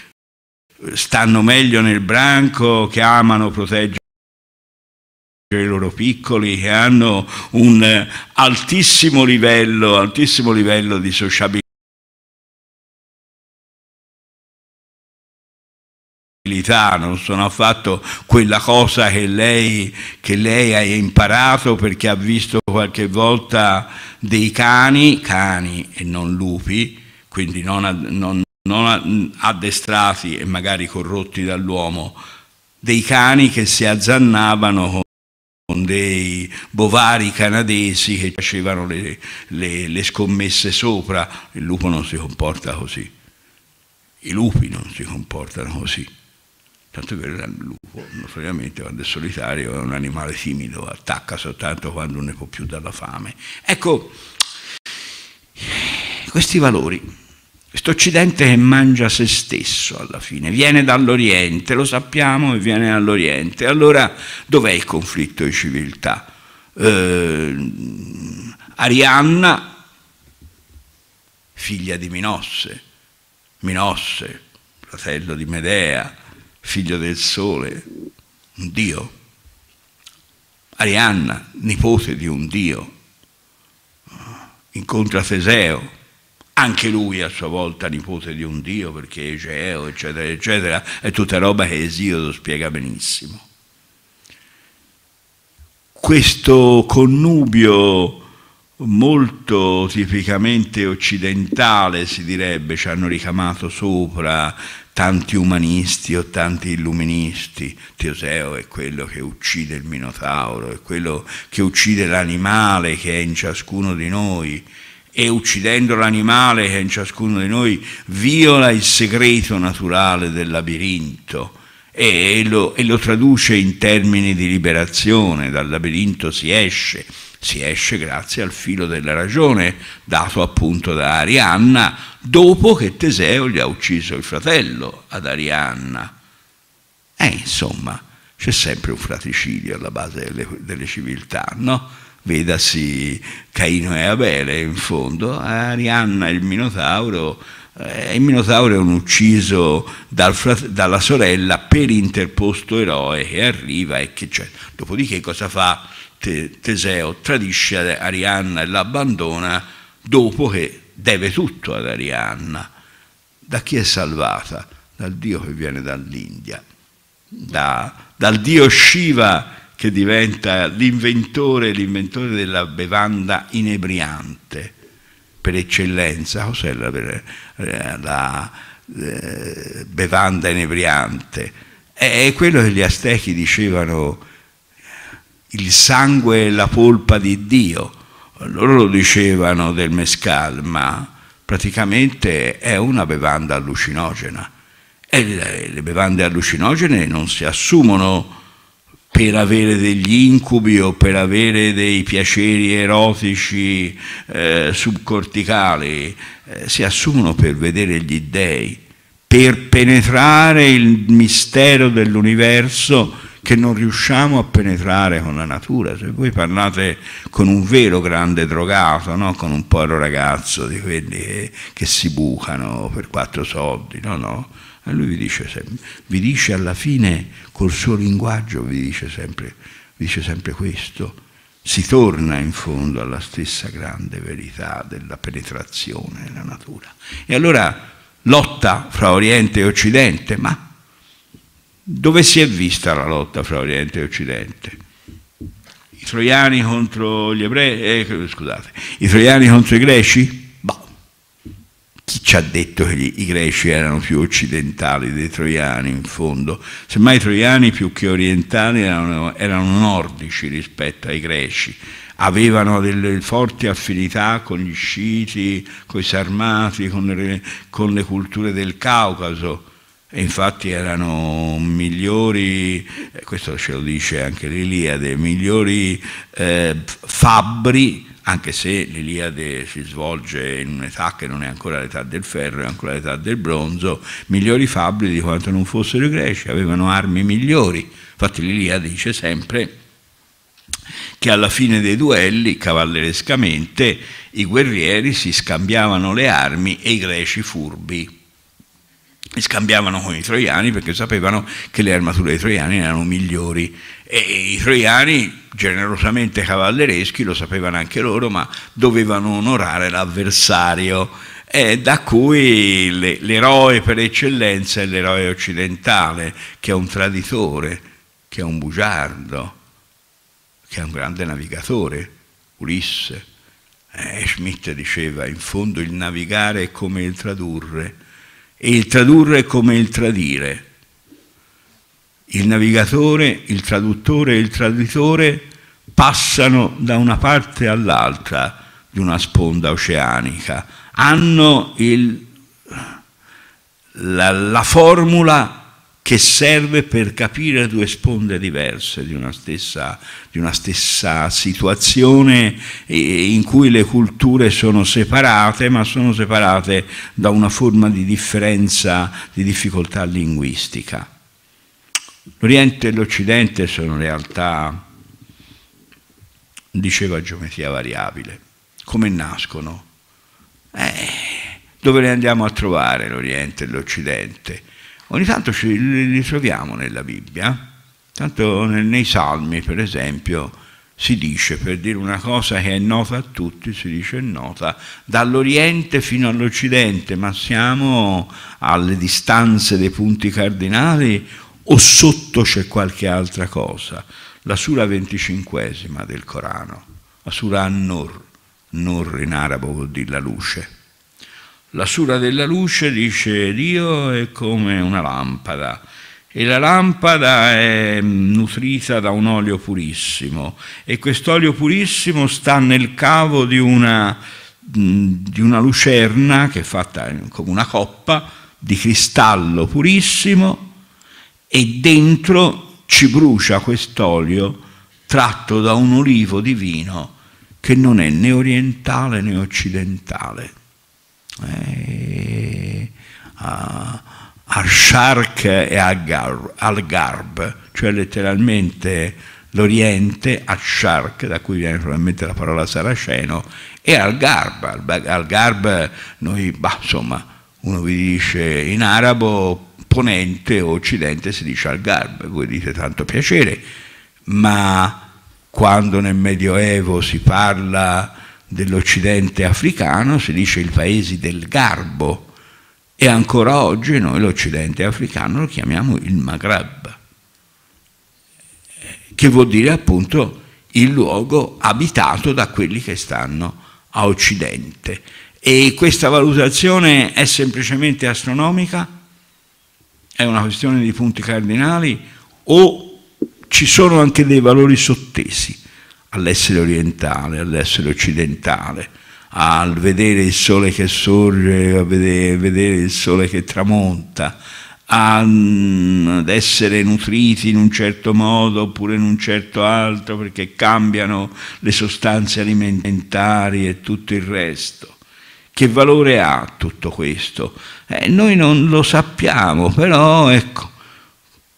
stanno meglio nel branco, che amano proteggere i loro piccoli, che hanno un altissimo livello, altissimo livello di sociabilità. non sono affatto quella cosa che lei, che lei, ha imparato perché ha visto qualche volta dei cani, cani e non lupi, quindi non, non non addestrati e magari corrotti dall'uomo, dei cani che si azzannavano con dei bovari canadesi che facevano le, le, le scommesse sopra. Il lupo non si comporta così, i lupi non si comportano così. Tanto che il lupo, notoriamente, quando è solitario, è un animale timido, attacca soltanto quando ne può più dalla fame. Ecco, questi valori questo Occidente che mangia se stesso alla fine, viene dall'Oriente, lo sappiamo e viene dall'Oriente. Allora dov'è il conflitto di civiltà? Eh, Arianna, figlia di Minosse, Minosse, fratello di Medea, figlio del sole, un dio. Arianna, nipote di un dio, incontra Teseo, anche lui a sua volta nipote di un dio perché Egeo, eccetera, eccetera, è tutta roba che Esiodo spiega benissimo. Questo connubio molto tipicamente occidentale, si direbbe, ci hanno ricamato sopra tanti umanisti o tanti illuministi. Teoseo è quello che uccide il Minotauro, è quello che uccide l'animale che è in ciascuno di noi e uccidendo l'animale che in ciascuno di noi viola il segreto naturale del labirinto e lo, e lo traduce in termini di liberazione, dal labirinto si esce si esce grazie al filo della ragione dato appunto da Arianna dopo che Teseo gli ha ucciso il fratello ad Arianna. E insomma, c'è sempre un fratricidio alla base delle, delle civiltà, no? Vedasi Caino e Abele in fondo, Arianna il Minotauro eh, il Minotauro è un ucciso dal dalla sorella per interposto eroe che arriva e che c'è. Dopodiché cosa fa? Teseo tradisce Arianna e l'abbandona dopo che deve tutto ad Arianna. Da chi è salvata? Dal Dio che viene dall'India, da, dal Dio Shiva che diventa l'inventore, l'inventore della bevanda inebriante per eccellenza. Cos'è la, la, la eh, bevanda inebriante? È quello che gli Aztechi dicevano il sangue e la polpa di Dio. Loro lo dicevano del mescal, ma praticamente è una bevanda allucinogena. E le bevande allucinogene non si assumono per avere degli incubi o per avere dei piaceri erotici eh, subcorticali, eh, si assumono per vedere gli dèi, per penetrare il mistero dell'universo che non riusciamo a penetrare con la natura. Se voi parlate con un vero grande drogato, no? con un povero ragazzo di quelli che, che si bucano per quattro soldi, no, no. E lui vi dice, sempre, vi dice alla fine, col suo linguaggio, vi dice sempre, vi dice sempre questo. Si torna in fondo alla stessa grande verità della penetrazione nella natura. E allora lotta fra Oriente e Occidente, ma dove si è vista la lotta fra Oriente e Occidente? I troiani contro gli ebrei, eh, scusate, i troiani contro i greci? Chi ci ha detto che gli, i greci erano più occidentali dei troiani in fondo? Semmai i troiani più che orientali erano, erano nordici rispetto ai greci avevano delle forti affinità con gli sciti, con i sarmati, con le, con le culture del Caucaso e infatti erano migliori, questo ce lo dice anche l'Iliade, migliori eh, fabbri, anche se l'Iliade si svolge in un'età che non è ancora l'età del ferro, è ancora l'età del bronzo, migliori fabbri di quanto non fossero i greci, avevano armi migliori. Infatti l'Iliade dice sempre che alla fine dei duelli, cavallerescamente, i guerrieri si scambiavano le armi e i greci furbi e scambiavano con i troiani perché sapevano che le armature dei troiani erano migliori e i troiani generosamente cavallereschi lo sapevano anche loro ma dovevano onorare l'avversario e da cui l'eroe per eccellenza è l'eroe occidentale che è un traditore che è un bugiardo che è un grande navigatore Ulisse eh, Schmidt diceva in fondo il navigare è come il tradurre e il tradurre è come il tradire. Il navigatore, il traduttore e il traditore passano da una parte all'altra di una sponda oceanica, hanno il, la, la formula che serve per capire due sponde diverse di una stessa, di una stessa situazione in cui le culture sono separate, ma sono separate da una forma di differenza, di difficoltà linguistica. L'Oriente e l'Occidente sono realtà, diceva geometria variabile. Come nascono? Eh, dove le andiamo a trovare l'Oriente e l'Occidente? Ogni tanto ci, li troviamo nella Bibbia, tanto nei Salmi per esempio si dice, per dire una cosa che è nota a tutti, si dice è nota dall'Oriente fino all'Occidente, ma siamo alle distanze dei punti cardinali o sotto c'è qualche altra cosa? La sura venticinquesima del Corano, la sura An-Nur, Nur in arabo vuol dire la luce. La sura della luce dice Dio è come una lampada e la lampada è nutrita da un olio purissimo e quest'olio purissimo sta nel cavo di una, di una lucerna che è fatta come una coppa di cristallo purissimo e dentro ci brucia quest'olio tratto da un olivo divino che non è né orientale né occidentale. Eh, ah, al-Sharq e al-Garb, cioè letteralmente l'Oriente, al-Sharq, da cui viene probabilmente la parola saraceno, e al-Garb. Al-Garb, noi, bah, insomma, uno vi dice in arabo ponente o occidente si dice al-Garb, voi dite tanto piacere, ma quando nel Medioevo si parla dell'Occidente africano si dice i paesi del Garbo, e ancora oggi noi l'Occidente africano lo chiamiamo il Maghreb, che vuol dire appunto il luogo abitato da quelli che stanno a Occidente. E questa valutazione è semplicemente astronomica? È una questione di punti cardinali? O ci sono anche dei valori sottesi all'essere orientale, all'essere occidentale? al vedere il sole che sorge, a vedere, vedere il sole che tramonta, ad essere nutriti in un certo modo oppure in un certo altro perché cambiano le sostanze alimentari e tutto il resto. Che valore ha tutto questo? Eh, noi non lo sappiamo, però ecco,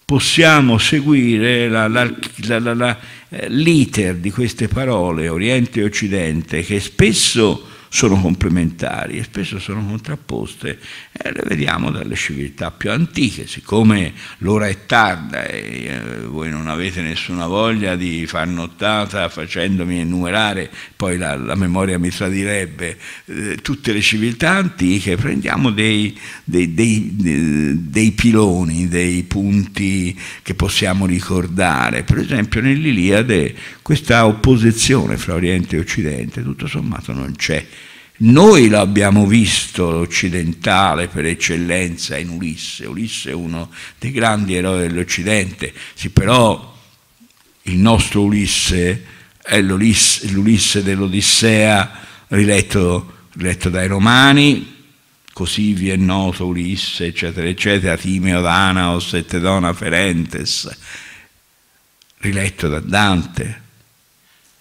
possiamo seguire eh, l'iter di queste parole, Oriente e Occidente, che spesso sono complementari e spesso sono contrapposte, eh, le vediamo dalle civiltà più antiche, siccome l'ora è tarda e eh, voi non avete nessuna voglia di far nottata facendomi enumerare, poi la, la memoria mi tradirebbe, eh, tutte le civiltà antiche, prendiamo dei, dei, dei, dei piloni, dei punti che possiamo ricordare, per esempio nell'Iliade questa opposizione fra Oriente e Occidente tutto sommato non c'è noi l'abbiamo visto l'occidentale per eccellenza in Ulisse, Ulisse è uno dei grandi eroi dell'Occidente, sì, però il nostro Ulisse è l'Ulisse dell'Odissea riletto, riletto dai Romani, così vi è noto Ulisse, eccetera, eccetera, Timeo, Danaos, Ettedona, Ferentes, riletto da Dante,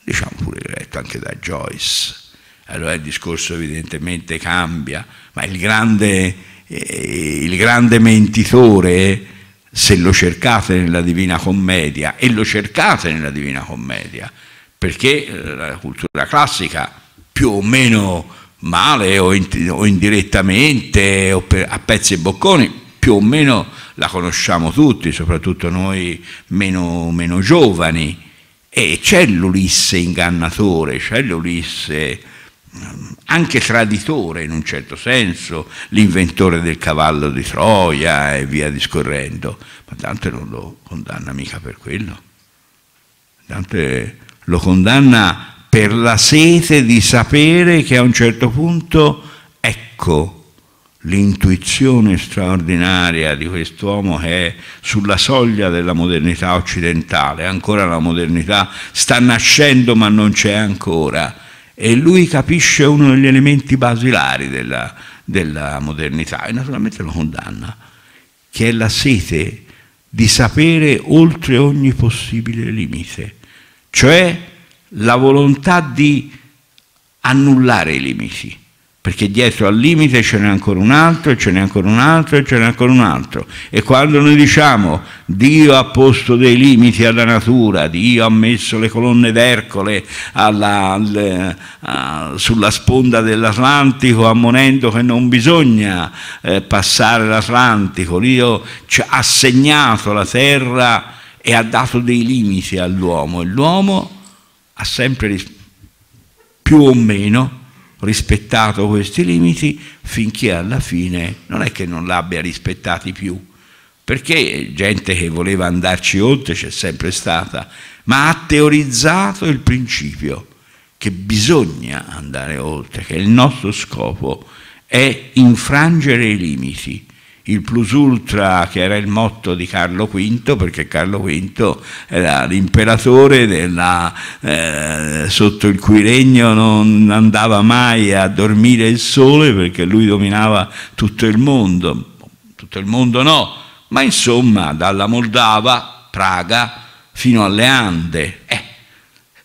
diciamo pure riletto anche da Joyce allora il discorso evidentemente cambia, ma il grande, eh, il grande mentitore, se lo cercate nella Divina Commedia, e lo cercate nella Divina Commedia, perché eh, la cultura classica più o meno male o, indirettamente o per, a pezzi e bocconi, più o meno la conosciamo tutti, soprattutto noi meno, meno giovani, e c'è l'Ulisse ingannatore, c'è l'Ulisse anche traditore in un certo senso, l'inventore del cavallo di Troia e via discorrendo, ma Dante non lo condanna mica per quello. Dante lo condanna per la sete di sapere che a un certo punto, ecco, l'intuizione straordinaria di quest'uomo che è sulla soglia della modernità occidentale, ancora la modernità sta nascendo ma non c'è ancora e lui capisce uno degli elementi basilari della, della modernità e naturalmente lo condanna, che è la sete di sapere oltre ogni possibile limite, cioè la volontà di annullare i limiti perché dietro al limite ce n'è ancora un altro, e ce n'è ancora un altro, e ce n'è ancora un altro. E quando noi diciamo Dio ha posto dei limiti alla natura, Dio ha messo le colonne d'Ercole alla, alle, a, sulla sponda dell'Atlantico ammonendo che non bisogna eh, passare l'Atlantico, Dio ci ha segnato la terra e ha dato dei limiti all'uomo e l'uomo ha sempre più o meno rispettato questi limiti finché alla fine non è che non l'abbia rispettati più, perché gente che voleva andarci oltre c'è sempre stata, ma ha teorizzato il principio che bisogna andare oltre, che il nostro scopo è infrangere i limiti il plus ultra che era il motto di Carlo V, perché Carlo V era l'imperatore della, eh, sotto il cui regno non andava mai a dormire il sole perché lui dominava tutto il mondo, tutto il mondo no, ma insomma dalla Moldava, Praga, fino alle Ande. Eh,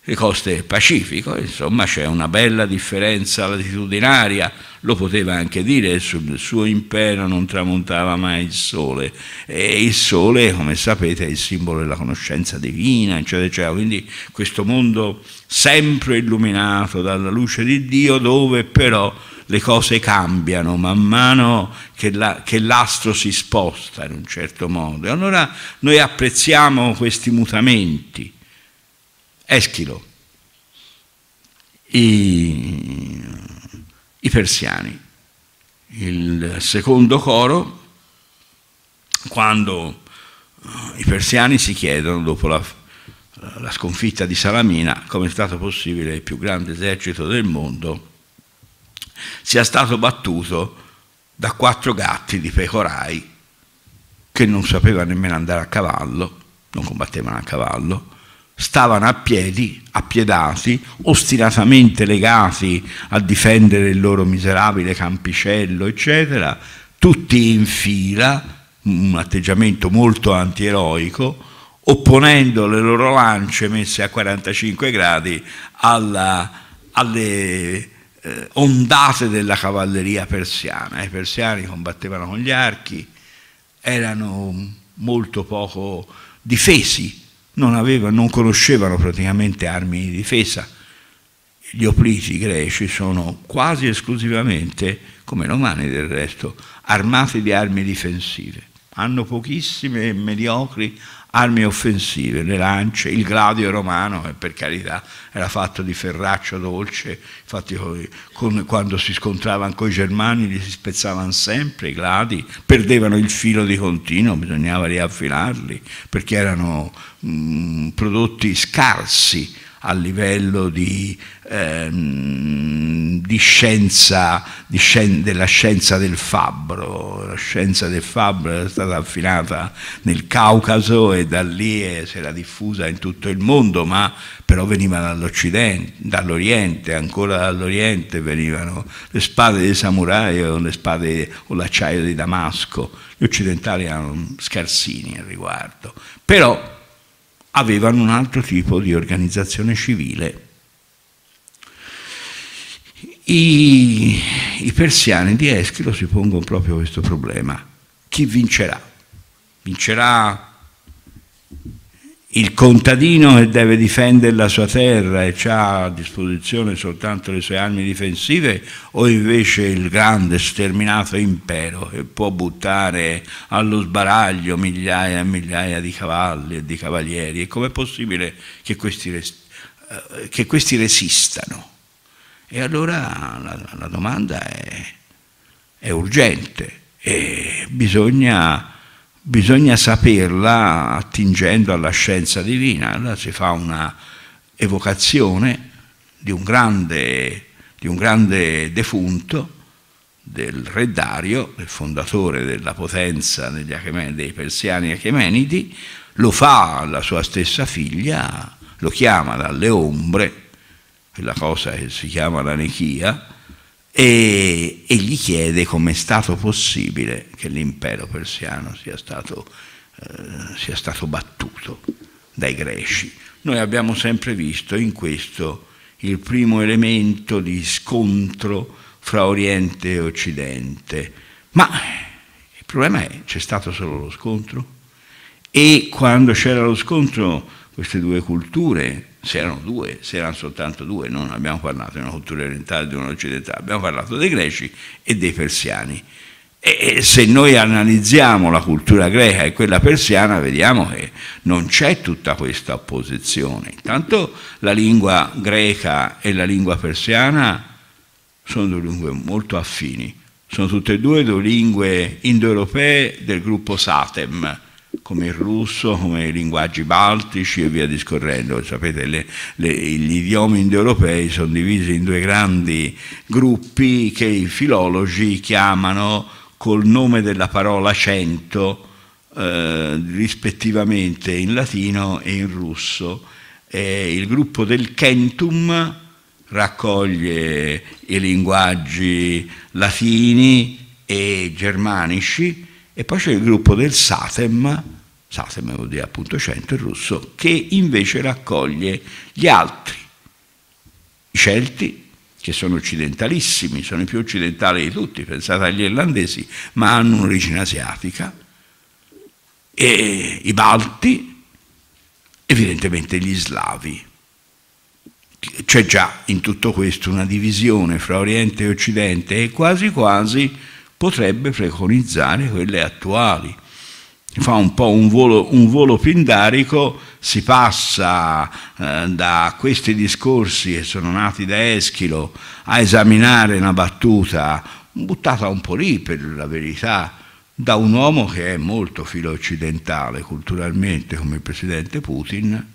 le coste del Pacifico, insomma c'è una bella differenza latitudinaria, lo poteva anche dire, sul suo impero non tramontava mai il sole. E il sole come sapete è il simbolo della conoscenza divina, eccetera, eccetera, quindi questo mondo sempre illuminato dalla luce di Dio dove però le cose cambiano man mano che, la, che l'astro si sposta in un certo modo. E allora noi apprezziamo questi mutamenti Eschilo, i, i persiani. Il secondo coro, quando eh, i persiani si chiedono, dopo la, la sconfitta di Salamina, come è stato possibile il più grande esercito del mondo sia stato battuto da quattro gatti di pecorai che non sapevano nemmeno andare a cavallo, non combattevano a cavallo, stavano a piedi, appiedati, ostinatamente legati a difendere il loro miserabile campicello, eccetera, tutti in fila, un atteggiamento molto antieroico, opponendo le loro lance messe a 45 gradi alla, alle eh, ondate della cavalleria persiana. I persiani combattevano con gli archi, erano molto poco difesi non, aveva, non conoscevano praticamente armi di difesa. Gli opliti greci sono quasi esclusivamente, come i romani del resto, armati di armi difensive. Hanno pochissime e mediocri armi offensive, le lance, il gladio romano, che per carità era fatto di ferraccio dolce, infatti con, quando si scontravano con i germani li si spezzavano sempre i gladi, perdevano il filo di continuo, bisognava riaffilarli perché erano mh, mm, prodotti scarsi a livello di, ehm, di scienza, di scien della scienza del fabbro. La scienza del fabbro è stata affinata nel Caucaso e da lì si era diffusa in tutto il mondo, ma però veniva dall'Occidente, dall'Oriente, ancora dall'Oriente venivano le spade dei samurai o le spade o l'acciaio di Damasco. Gli occidentali erano scarsini al riguardo. Però avevano un altro tipo di organizzazione civile. I, I, persiani di Eschilo si pongono proprio questo problema. Chi vincerà? Vincerà il contadino che deve difendere la sua terra e ha a disposizione soltanto le sue armi difensive o invece il grande sterminato impero che può buttare allo sbaraglio migliaia e migliaia di cavalli e di cavalieri e com'è possibile che questi, eh, che questi resistano? E allora la, la domanda è, è urgente e bisogna bisogna saperla attingendo alla scienza divina. Allora si fa una evocazione di un grande, di un grande defunto, del re Dario, il fondatore della potenza dei persiani achemenidi, lo fa alla sua stessa figlia, lo chiama dalle ombre, quella cosa che si chiama l'anechia, e, e gli chiede come è stato possibile che l'impero persiano sia stato, eh, sia stato battuto dai greci. Noi abbiamo sempre visto in questo il primo elemento di scontro fra Oriente e Occidente, ma il problema è c'è stato solo lo scontro e quando c'era lo scontro queste due culture se erano due, se erano soltanto due, non abbiamo parlato di una cultura orientale e di una occidentale, abbiamo parlato dei greci e dei persiani. E se noi analizziamo la cultura greca e quella persiana, vediamo che non c'è tutta questa opposizione. Intanto la lingua greca e la lingua persiana sono due lingue molto affini, sono tutte e due due lingue indoeuropee del gruppo Satem, come il russo, come i linguaggi baltici e via discorrendo. Sapete, le, le, gli idiomi indoeuropei sono divisi in due grandi gruppi che i filologi chiamano col nome della parola cento, eh, rispettivamente in latino e in russo. E il gruppo del Kentum raccoglie i linguaggi latini e germanici e poi c'è il gruppo del Satem, Satem vuol dire appunto cento in russo, che invece raccoglie gli altri, i Celti, che sono occidentalissimi, sono i più occidentali di tutti, pensate agli irlandesi, ma hanno un'origine asiatica, e i Balti, evidentemente gli Slavi. C'è già in tutto questo una divisione fra Oriente e Occidente e quasi quasi potrebbe preconizzare quelle attuali. Fa un po' un volo, un volo pindarico, si passa eh, da questi discorsi che sono nati da Eschilo a esaminare una battuta buttata un po' lì per la verità, da un uomo che è molto filo occidentale culturalmente come il presidente Putin,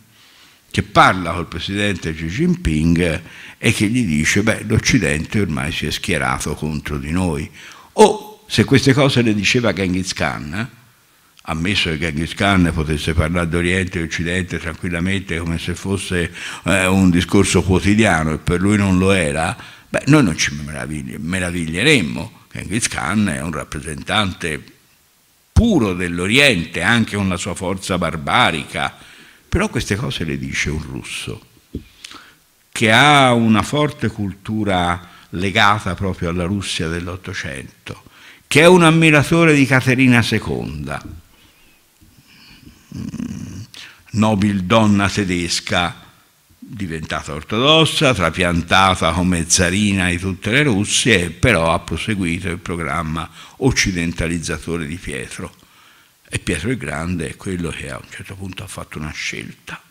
che parla col presidente Xi Jinping e che gli dice beh l'Occidente ormai si è schierato contro di noi o se queste cose le diceva Genghis Khan, ammesso che Genghis Khan potesse parlare d'Oriente e Occidente tranquillamente come se fosse eh, un discorso quotidiano e per lui non lo era, beh, noi non ci meraviglieremmo. Genghis Khan è un rappresentante puro dell'Oriente, anche con la sua forza barbarica, però queste cose le dice un russo che ha una forte cultura legata proprio alla Russia dell'Ottocento, che è un ammiratore di Caterina II, mm, nobile donna tedesca diventata ortodossa, trapiantata come zarina di tutte le Russie, però ha proseguito il programma occidentalizzatore di Pietro. E Pietro il Grande è quello che a un certo punto ha fatto una scelta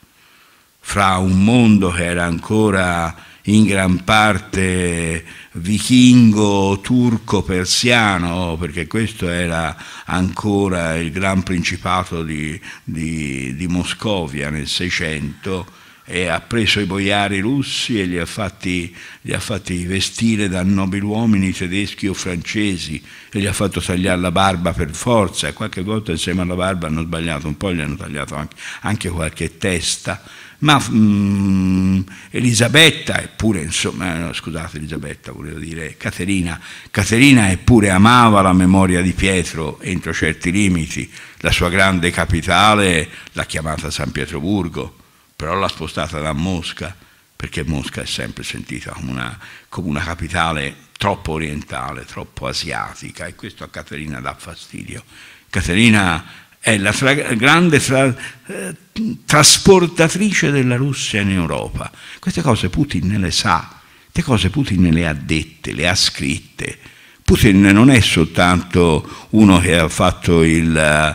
fra un mondo che era ancora in gran parte vichingo, turco, persiano, perché questo era ancora il gran principato di, di, di Moscovia nel Seicento, e ha preso i boiari russi e li ha, fatti, li ha fatti vestire da nobiluomini tedeschi o francesi e gli ha fatto tagliare la barba per forza. E qualche volta insieme alla barba hanno sbagliato un po', gli hanno tagliato anche, anche qualche testa ma mm, Elisabetta, eppure, insomma, no, scusate Elisabetta, volevo dire Caterina, Caterina eppure amava la memoria di Pietro entro certi limiti, la sua grande capitale l'ha chiamata San Pietroburgo, però l'ha spostata da Mosca, perché Mosca è sempre sentita come una, come una capitale troppo orientale, troppo asiatica, e questo a Caterina dà fastidio. Caterina è la tra grande tra eh, trasportatrice della Russia in Europa. Queste cose Putin ne le sa, queste cose Putin le ha dette, le ha scritte. Putin non è soltanto uno che ha fatto eh,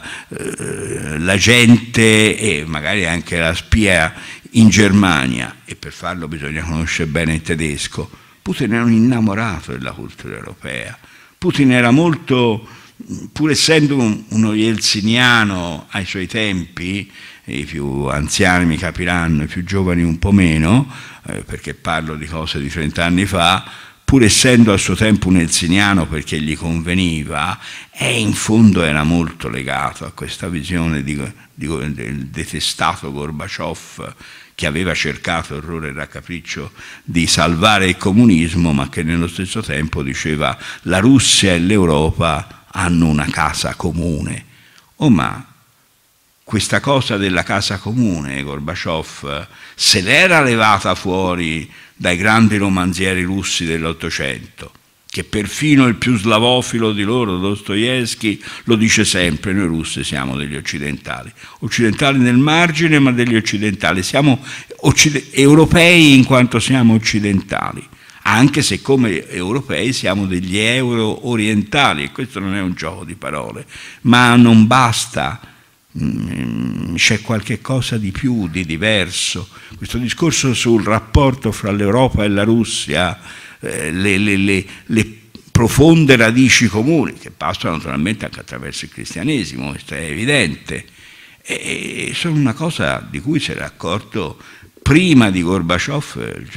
l'agente e magari anche la spia in Germania, e per farlo bisogna conoscere bene il tedesco. Putin era un innamorato della cultura europea. Putin era molto pur essendo uno yeltsiniano ai suoi tempi, i più anziani mi capiranno, i più giovani un po' meno, eh, perché parlo di cose di 30 anni fa, pur essendo a suo tempo un yeltsiniano perché gli conveniva, e in fondo era molto legato a questa visione di, di, del detestato Gorbaciov che aveva cercato errore e raccapriccio di salvare il comunismo, ma che nello stesso tempo diceva la Russia e l'Europa hanno una casa comune. Oh ma questa cosa della casa comune, Gorbaciov se l'era levata fuori dai grandi romanzieri russi dell'Ottocento, che perfino il più slavofilo di loro, Dostoevsky, lo dice sempre, noi russi siamo degli occidentali, occidentali nel margine ma degli occidentali, siamo occid europei in quanto siamo occidentali anche se come europei siamo degli euro orientali, e questo non è un gioco di parole, ma non basta, mm, c'è qualche cosa di più, di diverso. Questo discorso sul rapporto fra l'Europa e la Russia, eh, le, le, le, le profonde radici comuni, che passano naturalmente anche attraverso il cristianesimo, questo è evidente, E sono una cosa di cui si era accorto prima di Gorbaciov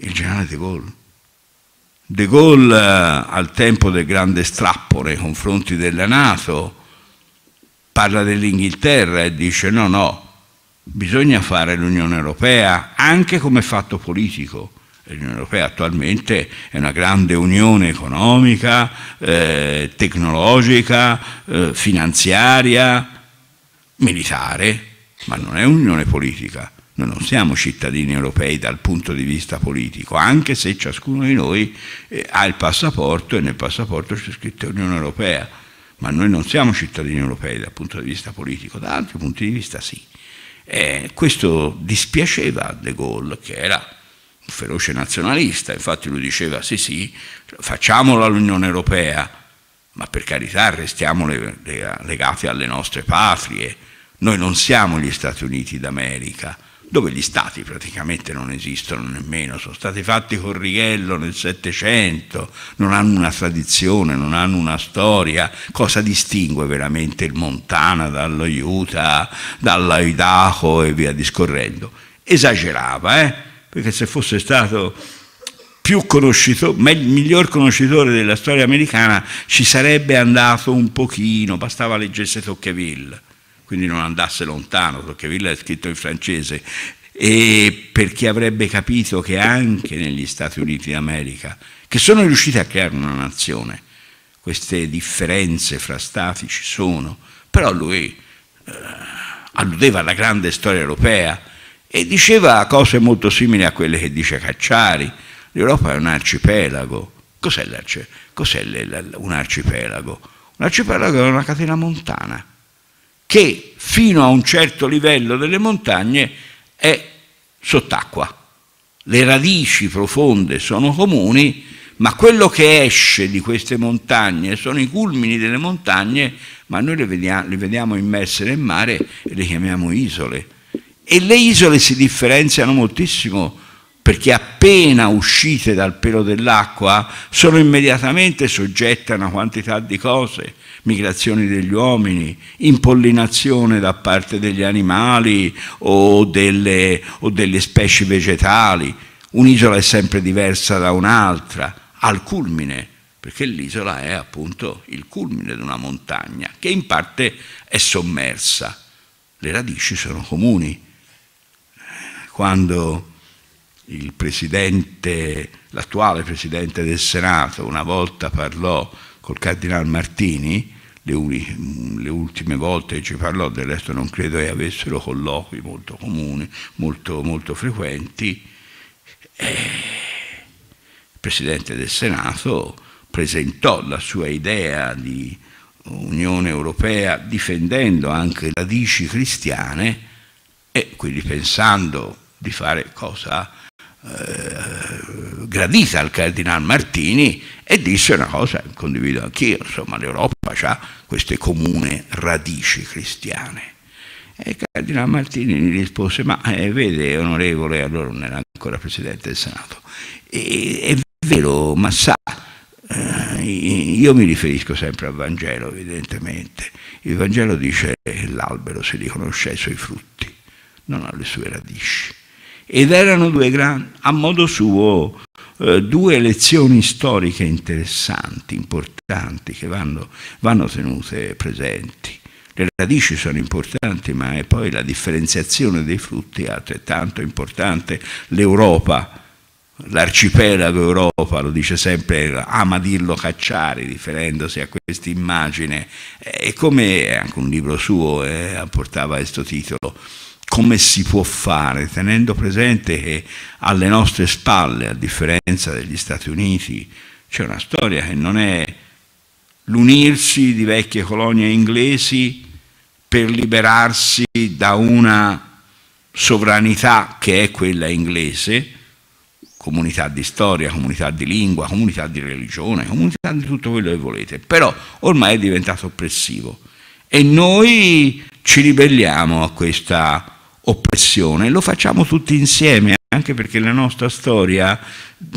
il generale, De Gaulle. De Gaulle eh, al tempo del grande strappo nei confronti della Nato parla dell'Inghilterra e dice no, no, bisogna fare l'Unione Europea anche come fatto politico. L'Unione Europea attualmente è una grande unione economica, eh, tecnologica, eh, finanziaria, militare, ma non è un'unione politica. Noi non siamo cittadini europei dal punto di vista politico, anche se ciascuno di noi eh, ha il passaporto e nel passaporto c'è scritto Unione Europea, ma noi non siamo cittadini europei dal punto di vista politico, da altri punti di vista sì. Eh, questo dispiaceva a De Gaulle, che era un feroce nazionalista, infatti lui diceva sì sì, facciamolo all'Unione Europea, ma per carità restiamo legati alle nostre patrie, noi non siamo gli Stati Uniti d'America, dove gli stati praticamente non esistono nemmeno, sono stati fatti con Righello nel Settecento, non hanno una tradizione, non hanno una storia, cosa distingue veramente il Montana dallo Utah, dall'Idaho e via discorrendo? Esagerava, eh? perché se fosse stato più conoscitore, miglior conoscitore della storia americana ci sarebbe andato un pochino, bastava leggesse Tocqueville quindi non andasse lontano, Tocqueville è scritto in francese, e perché avrebbe capito che anche negli Stati Uniti d'America, che sono riusciti a creare una nazione, queste differenze fra stati ci sono, però lui eh, alludeva alla grande storia europea e diceva cose molto simili a quelle che dice Cacciari, l'Europa è un arcipelago, cos'è, cos'è un arcipelago? Un arcipelago è una catena montana, che fino a un certo livello delle montagne è sott'acqua. Le radici profonde sono comuni, ma quello che esce di queste montagne sono i culmini delle montagne, ma noi le vediamo, le vediamo immerse nel mare e le chiamiamo isole. E le isole si differenziano moltissimo perché appena uscite dal pelo dell'acqua sono immediatamente soggette a una quantità di cose, migrazioni degli uomini, impollinazione da parte degli animali o delle, o delle specie vegetali. Un'isola è sempre diversa da un'altra, al culmine, perché l'isola è appunto il culmine di una montagna, che in parte è sommersa. Le radici sono comuni. Quando il presidente, l'attuale presidente del Senato una volta parlò col cardinal Martini, le, le, ultime volte che ci parlò, del resto non credo che avessero colloqui molto comuni, molto, molto frequenti, eh, il presidente del Senato presentò la sua idea di Unione Europea difendendo anche radici cristiane e quindi pensando di fare cosa eh, gradita al Cardinal Martini e disse una cosa che condivido anch'io, insomma l'Europa ha queste comuni radici cristiane. E il Cardinal Martini gli rispose, ma eh, vede onorevole, allora non era ancora Presidente del Senato, e, è vero, ma sa, eh, io mi riferisco sempre al Vangelo evidentemente, il Vangelo dice che l'albero si riconosce ai suoi frutti, non alle sue radici ed erano due gran, a modo suo eh, due lezioni storiche interessanti, importanti, che vanno, vanno tenute presenti. Le radici sono importanti, ma è poi la differenziazione dei frutti altrettanto importante. L'Europa, l'arcipelago Europa, lo dice sempre, ama dirlo Cacciari, riferendosi a questa immagine, e come anche un libro suo eh, portava questo titolo, come si può fare, tenendo presente che alle nostre spalle, a differenza degli Stati Uniti, c'è una storia che non è l'unirsi di vecchie colonie inglesi per liberarsi da una sovranità che è quella inglese, comunità di storia, comunità di lingua, comunità di religione, comunità di tutto quello che volete, però ormai è diventato oppressivo. E noi ci ribelliamo a questa oppressione, lo facciamo tutti insieme, anche perché la nostra storia,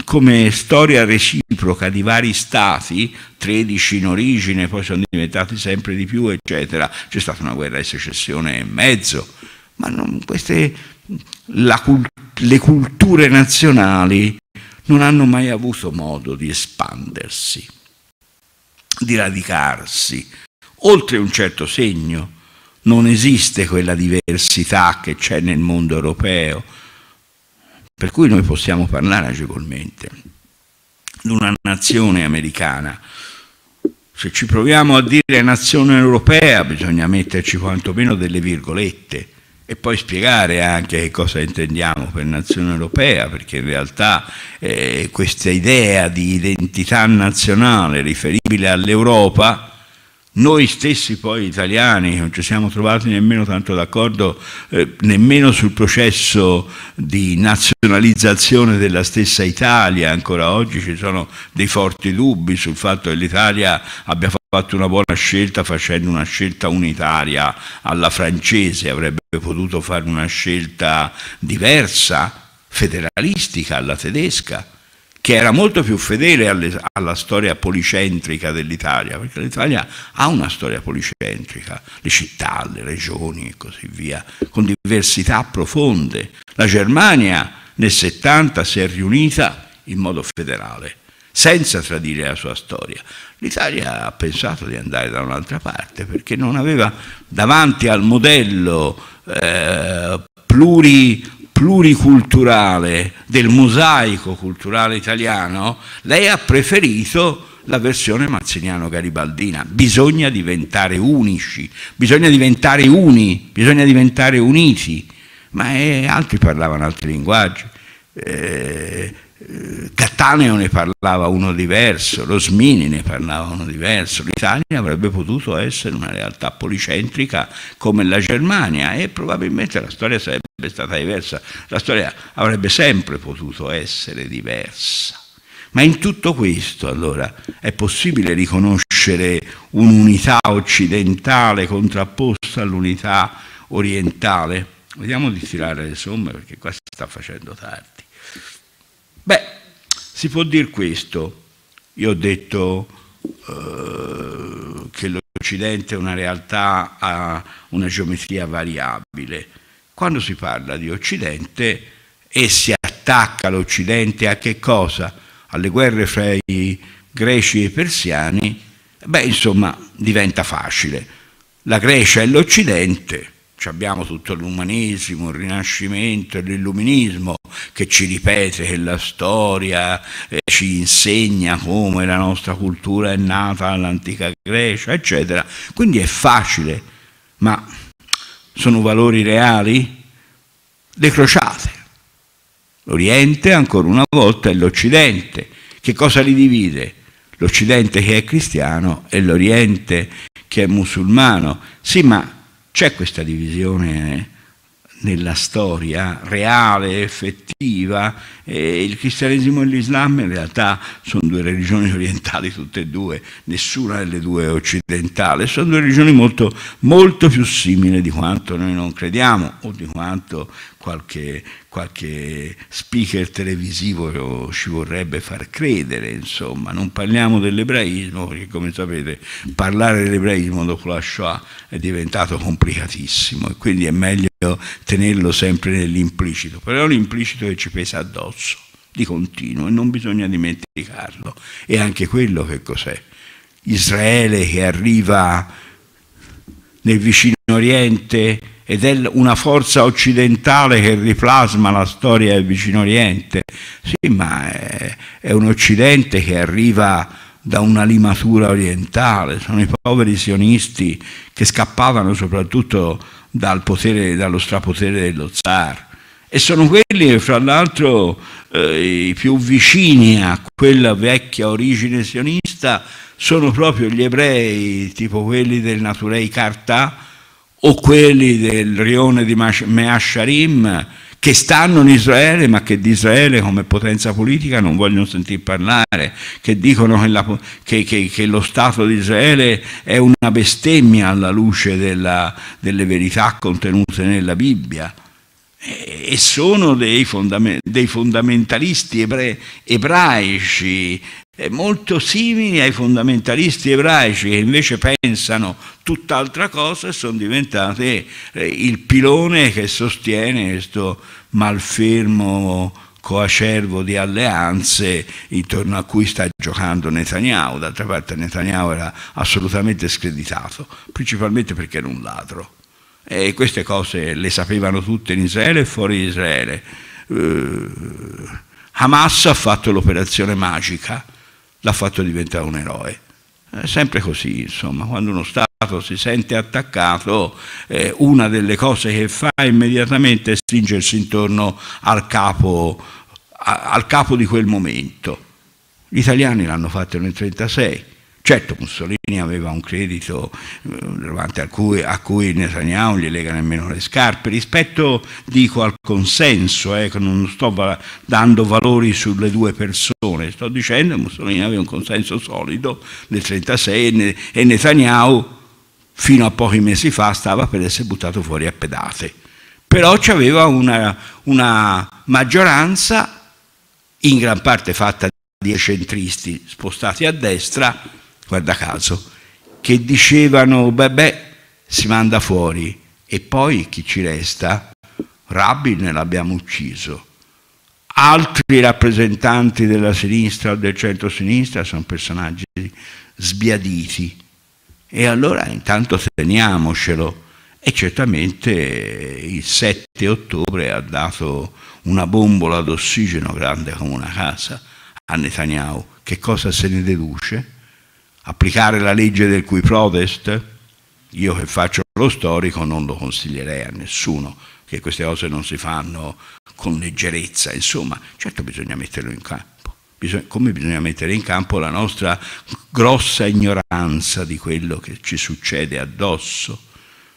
come storia reciproca di vari stati, 13 in origine, poi sono diventati sempre di più, eccetera, c'è stata una guerra di secessione e mezzo, ma queste, la, le culture nazionali non hanno mai avuto modo di espandersi, di radicarsi, oltre un certo segno non esiste quella diversità che c'è nel mondo europeo, per cui noi possiamo parlare agevolmente di una nazione americana. Se ci proviamo a dire nazione europea bisogna metterci quantomeno delle virgolette e poi spiegare anche che cosa intendiamo per nazione europea, perché in realtà eh, questa idea di identità nazionale riferibile all'Europa noi stessi poi italiani non ci siamo trovati nemmeno tanto d'accordo eh, nemmeno sul processo di nazionalizzazione della stessa Italia, ancora oggi. Ci sono dei forti dubbi sul fatto che l'Italia abbia fatto una buona scelta facendo una scelta unitaria alla francese, avrebbe potuto fare una scelta diversa, federalistica alla tedesca che era molto più fedele alle, alla storia policentrica dell'Italia, perché l'Italia ha una storia policentrica, le città, le regioni e così via, con diversità profonde. La Germania nel 70 si è riunita in modo federale, senza tradire la sua storia. L'Italia ha pensato di andare da un'altra parte perché non aveva davanti al modello eh, pluri pluriculturale, del mosaico culturale italiano, lei ha preferito la versione mazziniano-garibaldina. Bisogna diventare unici, bisogna diventare uni, bisogna diventare uniti. Ma eh, altri parlavano altri linguaggi. Eh, Cattaneo ne parlava uno diverso, Rosmini ne parlava uno diverso, l'Italia avrebbe potuto essere una realtà policentrica come la Germania e probabilmente la storia sarebbe stata diversa, la storia avrebbe sempre potuto essere diversa. Ma in tutto questo allora è possibile riconoscere un'unità occidentale contrapposta all'unità orientale? Vediamo di tirare le somme perché qua si sta facendo tardi. Beh, si può dire questo. Io ho detto eh, che l'Occidente è una realtà a una geometria variabile. Quando si parla di Occidente e si attacca l'Occidente a che cosa? Alle guerre fra i greci e i persiani, beh, insomma, diventa facile. La Grecia è l'Occidente, abbiamo tutto l'umanesimo, il rinascimento, l'illuminismo che ci ripete che la storia eh, ci insegna come la nostra cultura è nata all'antica Grecia, eccetera. Quindi è facile, ma sono valori reali? Le crociate. L'Oriente ancora una volta è l'Occidente. Che cosa li divide? L'Occidente che è cristiano e l'Oriente che è musulmano. Sì, ma c'è questa divisione nella storia reale, effettiva, e il cristianesimo e l'Islam in realtà sono due religioni orientali tutte e due, nessuna delle due è occidentale, sono due religioni molto, molto più simili di quanto noi non crediamo o di quanto qualche, qualche speaker televisivo ci vorrebbe far credere, insomma. Non parliamo dell'ebraismo perché come sapete parlare dell'ebraismo dopo la Shoah è diventato complicatissimo e quindi è meglio tenerlo sempre nell'implicito, però è un implicito che ci pesa addosso di continuo e non bisogna dimenticarlo. E anche quello che cos'è? Israele che arriva nel vicino Oriente ed è una forza occidentale che riplasma la storia del vicino Oriente. Sì, ma è, è un Occidente che arriva da una limatura orientale, sono i poveri sionisti che scappavano soprattutto dal potere, dallo strapotere dello zar. E sono quelli fra l'altro eh, i più vicini a quella vecchia origine sionista sono proprio gli ebrei, tipo quelli del Naturei Karta o quelli del rione di Measharim, che stanno in Israele ma che di Israele come potenza politica non vogliono sentir parlare, che dicono che, la, che, che, che lo Stato di Israele è una bestemmia alla luce della, delle verità contenute nella Bibbia. e sono dei, fondament dei fondamentalisti ebre ebraici molto simili ai fondamentalisti ebraici che invece pensano tutt'altra cosa e sono diventati eh, il pilone che sostiene questo malfermo coacervo di alleanze intorno a cui sta giocando Netanyahu. D'altra parte Netanyahu era assolutamente screditato, principalmente perché era un ladro. E queste cose le sapevano tutte in Israele e fuori Israele. Uh, Hamas ha fatto l'operazione magica, l'ha fatto diventare un eroe. È sempre così, insomma, quando uno Stato si sente attaccato, eh, una delle cose che fa immediatamente è stringersi intorno al capo, a, al capo di quel momento. Gli italiani l'hanno fatto nel 1936, Certo Mussolini aveva un credito eh, a cui, a cui Netanyahu gli lega nemmeno le scarpe, rispetto dico al consenso, eh, non sto dando valori sulle due persone, sto dicendo che Mussolini aveva un consenso solido nel 1936 e Netanyahu fino a pochi mesi fa stava per essere buttato fuori a pedate. Però aveva una, una maggioranza in gran parte fatta di centristi spostati a destra guarda caso, che dicevano, beh, beh, si manda fuori, e poi chi ci resta? Rabin l'abbiamo ucciso. Altri rappresentanti della sinistra o del centro-sinistra sono personaggi sbiaditi. E allora intanto teniamocelo. E certamente il 7 ottobre ha dato una bombola d'ossigeno grande come una casa a Netanyahu. Che cosa se ne deduce? Applicare la legge del cui protest, io che faccio lo storico non lo consiglierei a nessuno, che queste cose non si fanno con leggerezza, insomma, certo bisogna metterlo in campo, bisogna, come bisogna mettere in campo la nostra grossa ignoranza di quello che ci succede addosso.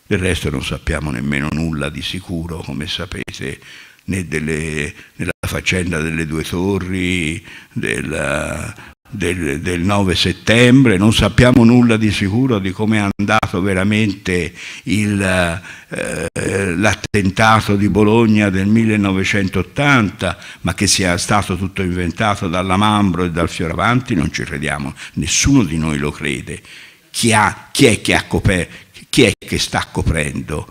Del resto non sappiamo nemmeno nulla di sicuro, come sapete, né delle, nella faccenda delle due torri, della, del, del, 9 settembre, non sappiamo nulla di sicuro di come è andato veramente eh, l'attentato di Bologna del 1980, ma che sia stato tutto inventato dalla Mambro e dal Fioravanti non ci crediamo, nessuno di noi lo crede. Chi, ha, chi, è, che ha chi è che sta coprendo?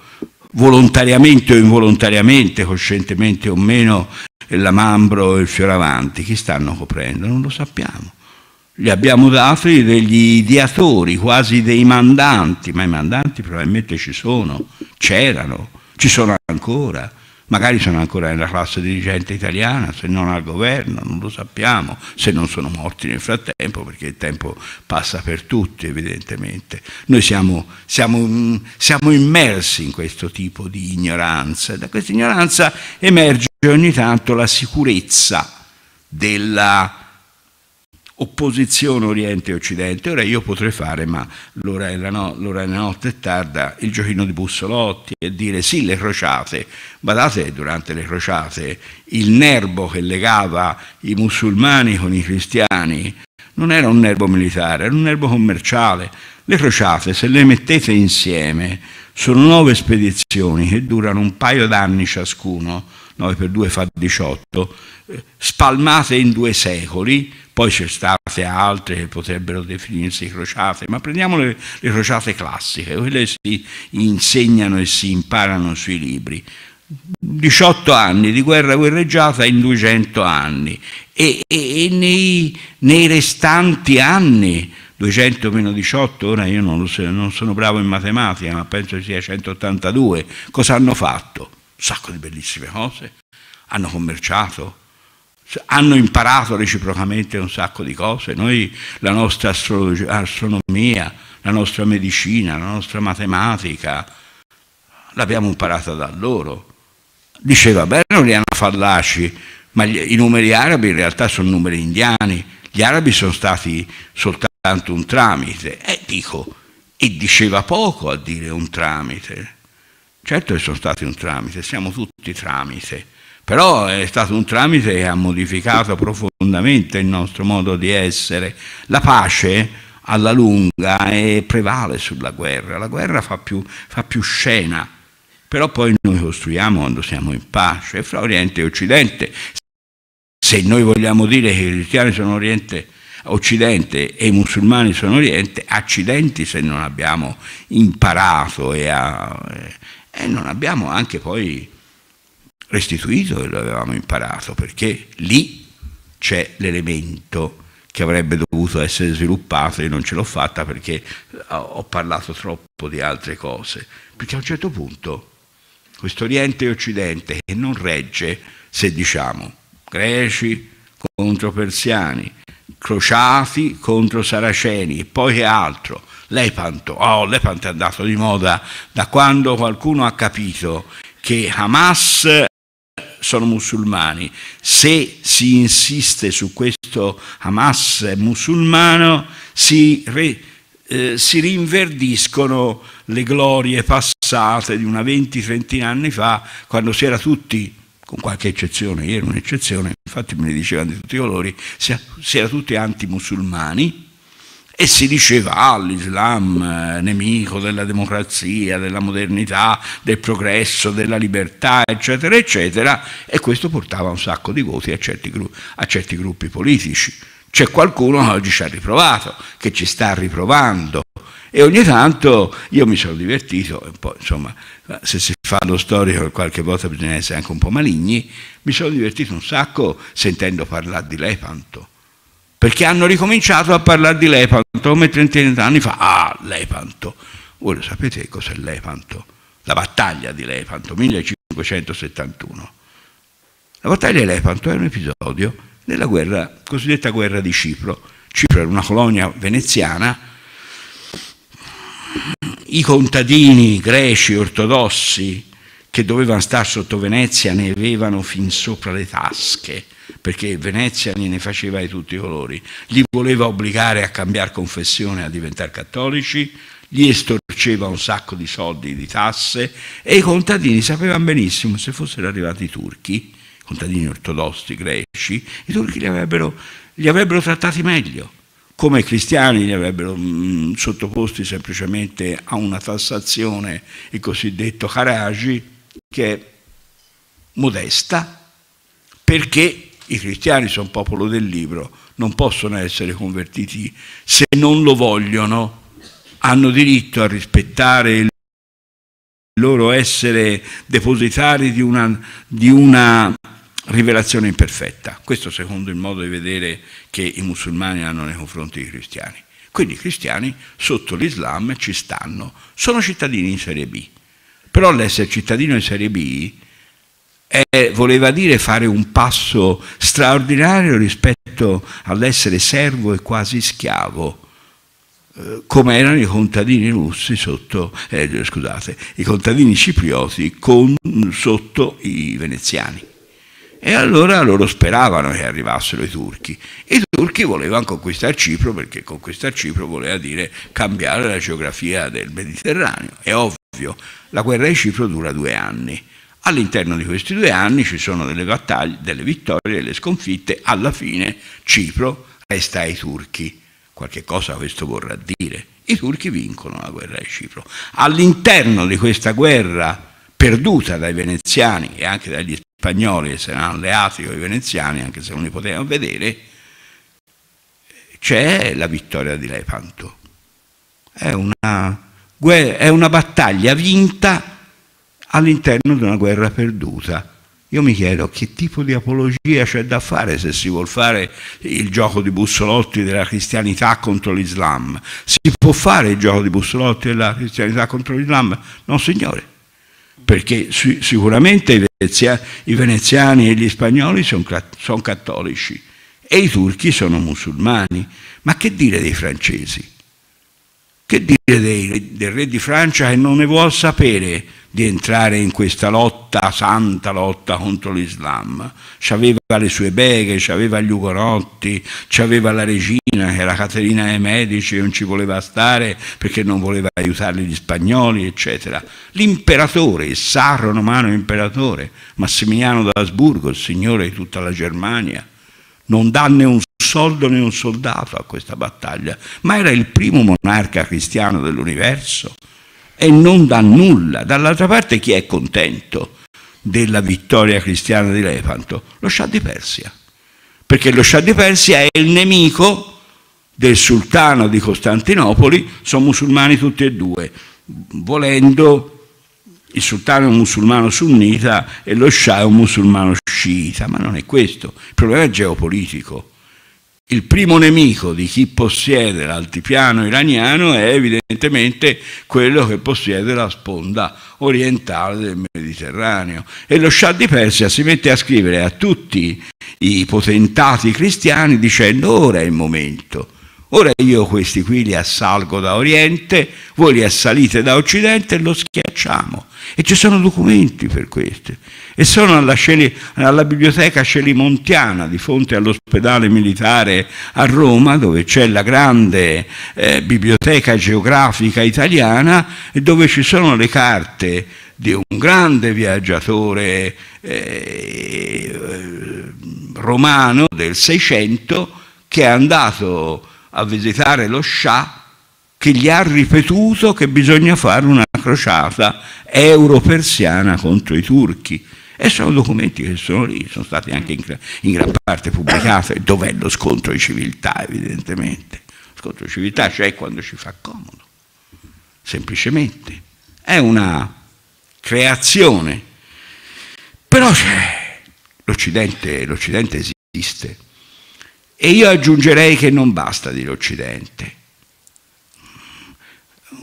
volontariamente o involontariamente, coscientemente o meno, la Mambro e il Fioravanti, chi stanno coprendo? Non lo sappiamo. Gli abbiamo dati degli ideatori, quasi dei mandanti, ma i mandanti probabilmente ci sono, c'erano, ci sono ancora, magari sono ancora nella classe dirigente italiana, se non al governo, non lo sappiamo, se non sono morti nel frattempo, perché il tempo passa per tutti evidentemente. Noi siamo, siamo, siamo immersi in questo tipo di ignoranza. E da questa ignoranza emerge ogni tanto la sicurezza della opposizione Oriente-Occidente. Ora io potrei fare, ma l'ora della, no, notte è tarda, il giochino di Bussolotti e dire sì, le crociate. Badate, durante le crociate il nervo che legava i musulmani con i cristiani non era un nervo militare, era un nervo commerciale. Le crociate, se le mettete insieme, sono nove spedizioni che durano un paio d'anni ciascuno, 9 per 2 fa 18, eh, spalmate in due secoli, poi c'è state altre che potrebbero definirsi crociate, ma prendiamo le, le crociate classiche, quelle si insegnano e si imparano sui libri. 18 anni di guerra guerreggiata in 200 anni e, e, e nei, nei, restanti anni 200 meno 18 ora io non, so, non sono bravo in matematica ma penso sia 182 cosa hanno fatto? Un sacco di bellissime cose hanno commerciato hanno imparato reciprocamente un sacco di cose. Noi la nostra astronomia, la nostra medicina, la nostra matematica, l'abbiamo imparata da loro. Diceva, beh, non li hanno fallaci, ma gli, i numeri arabi in realtà sono numeri indiani. Gli arabi sono stati soltanto un tramite. E dico, e diceva poco a dire un tramite. Certo che sono stati un tramite, siamo tutti tramite però è stato un tramite che ha modificato profondamente il nostro modo di essere. La pace alla lunga prevale sulla guerra, la guerra fa più, fa più scena, però poi noi costruiamo quando siamo in pace, fra Oriente e Occidente. Se noi vogliamo dire che i cristiani sono Oriente, Occidente e i musulmani sono Oriente, accidenti se non abbiamo imparato e, a, e non abbiamo anche poi restituito che lo avevamo imparato, perché lì c'è l'elemento che avrebbe dovuto essere sviluppato e non ce l'ho fatta perché ho parlato troppo di altre cose. Perché a un certo punto questo Oriente e Occidente che non regge se diciamo greci contro persiani, crociati contro saraceni e poi che altro? Lepanto, oh, Lepanto è andato di moda da quando qualcuno ha capito che Hamas sono musulmani. Se si insiste su questo Hamas musulmano, si, re, eh, si rinverdiscono le glorie passate di una 20-30 anni fa, quando si era tutti, con qualche eccezione, io ero un'eccezione, infatti me ne dicevano di tutti i colori, si, si era tutti anti-musulmani, e si diceva ah, l'Islam è nemico della democrazia, della modernità, del progresso, della libertà, eccetera, eccetera, e questo portava un sacco di voti a certi, a certi gruppi politici. C'è qualcuno che oggi ci ha riprovato, che ci sta riprovando, e ogni tanto io mi sono divertito, un po', insomma, se si fa lo storico qualche volta bisogna essere anche un po' maligni, mi sono divertito un sacco sentendo parlare di Lepanto perché hanno ricominciato a parlare di Lepanto come 30 anni fa. Ah, Lepanto. Voi lo sapete cos'è Lepanto? La battaglia di Lepanto, 1571. La battaglia di Lepanto è un episodio della guerra, cosiddetta guerra di Cipro. Cipro era una colonia veneziana, i contadini greci ortodossi che dovevano stare sotto Venezia ne avevano fin sopra le tasche perché Venezia ne faceva di tutti i colori, li voleva obbligare a cambiare confessione, a diventare cattolici, gli estorceva un sacco di soldi, di tasse e i contadini sapevano benissimo se fossero arrivati i turchi, contadini ortodossi greci, i turchi li avrebbero, li avrebbero trattati meglio, come i cristiani li avrebbero mh, mm, sottoposti semplicemente a una tassazione, il cosiddetto Haragi, che è modesta, perché i cristiani sono popolo del libro, non possono essere convertiti se non lo vogliono, hanno diritto a rispettare il loro essere depositari di una, di una rivelazione imperfetta. Questo secondo il modo di vedere che i musulmani hanno nei confronti dei cristiani. Quindi i cristiani sotto l'Islam ci stanno, sono cittadini in serie B. Però l'essere cittadino in serie B eh, voleva dire fare un passo straordinario rispetto all'essere servo e quasi schiavo, eh, come erano i contadini russi sotto, eh, scusate, i contadini ciprioti con, sotto i veneziani. E allora loro speravano che arrivassero i turchi. I turchi volevano conquistare Cipro perché conquistare Cipro voleva dire cambiare la geografia del Mediterraneo. È ovvio, la guerra di Cipro dura due anni All'interno di questi due anni ci sono delle battaglie, delle vittorie, delle sconfitte, alla fine Cipro resta ai turchi. Qualche cosa questo vorrà dire. I turchi vincono la guerra di Cipro. All'interno di questa guerra perduta dai veneziani e anche dagli spagnoli che si erano alleati con i veneziani, anche se non li potevano vedere, c'è la vittoria di Lepanto. È una, è una battaglia vinta all'interno di una guerra perduta. Io mi chiedo che tipo di apologia c'è da fare se si vuole fare il gioco di bussolotti della cristianità contro l'Islam. Si può fare il gioco di bussolotti della cristianità contro l'Islam? No, signore, perché sicuramente i veneziani e gli spagnoli sono son cattolici e i turchi sono musulmani. Ma che dire dei francesi? Che dire dei, del re di Francia che non ne vuol sapere di entrare in questa lotta, santa lotta contro l'Islam? C'aveva le sue beghe, c'aveva gli ugonotti, c'aveva la regina che era Caterina dei Medici e non ci voleva stare perché non voleva aiutare gli spagnoli, eccetera. L'imperatore, il sacro romano imperatore, Massimiliano d'Asburgo, il signore di tutta la Germania, non né un soldo né un soldato a questa battaglia, ma era il primo monarca cristiano dell'universo e non dà nulla. Dall'altra parte chi è contento della vittoria cristiana di Lepanto? Lo Shah di Persia, perché lo Shah di Persia è il nemico del sultano di Costantinopoli, sono musulmani tutti e due, volendo il sultano è un musulmano sunnita e lo Shah è un musulmano sciita, ma non è questo, il problema è geopolitico. Il primo nemico di chi possiede l'altipiano iraniano è evidentemente quello che possiede la sponda orientale del Mediterraneo. E lo Shah di Persia si mette a scrivere a tutti i potentati cristiani dicendo ora è il momento Ora io questi qui li assalgo da Oriente, voi li assalite da Occidente e lo schiacciamo. E ci sono documenti per questi. E sono alla, alla biblioteca Celimontiana, di fronte all'ospedale militare a Roma, dove c'è la grande eh, biblioteca geografica italiana e dove ci sono le carte di un grande viaggiatore eh, romano del Seicento che è andato a visitare lo Shah che gli ha ripetuto che bisogna fare una crociata euro-persiana contro i turchi. E sono documenti che sono lì, sono stati anche in, in gran parte pubblicati. Dov'è lo scontro di civiltà, evidentemente? Lo scontro di civiltà c'è quando ci fa comodo, semplicemente. È una creazione. Però c'è, l'Occidente, l'Occidente esiste e io aggiungerei che non basta dire Occidente.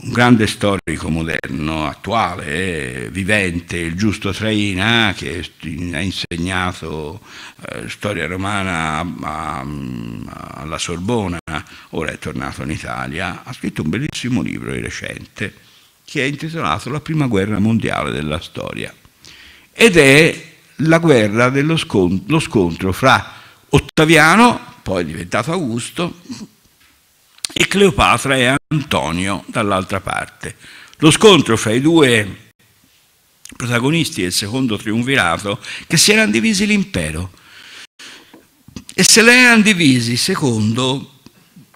Un grande storico moderno, attuale, vivente, il giusto Traina, che ha insegnato eh, storia romana a, a, alla Sorbona, ora è tornato in Italia, ha scritto un bellissimo libro di recente che è intitolato La prima guerra mondiale della storia ed è la guerra dello scontro, scontro fra Ottaviano poi diventato Augusto, e Cleopatra e Antonio dall'altra parte. Lo scontro fra i due protagonisti del secondo triunvirato che si erano divisi l'impero e se l'erano divisi secondo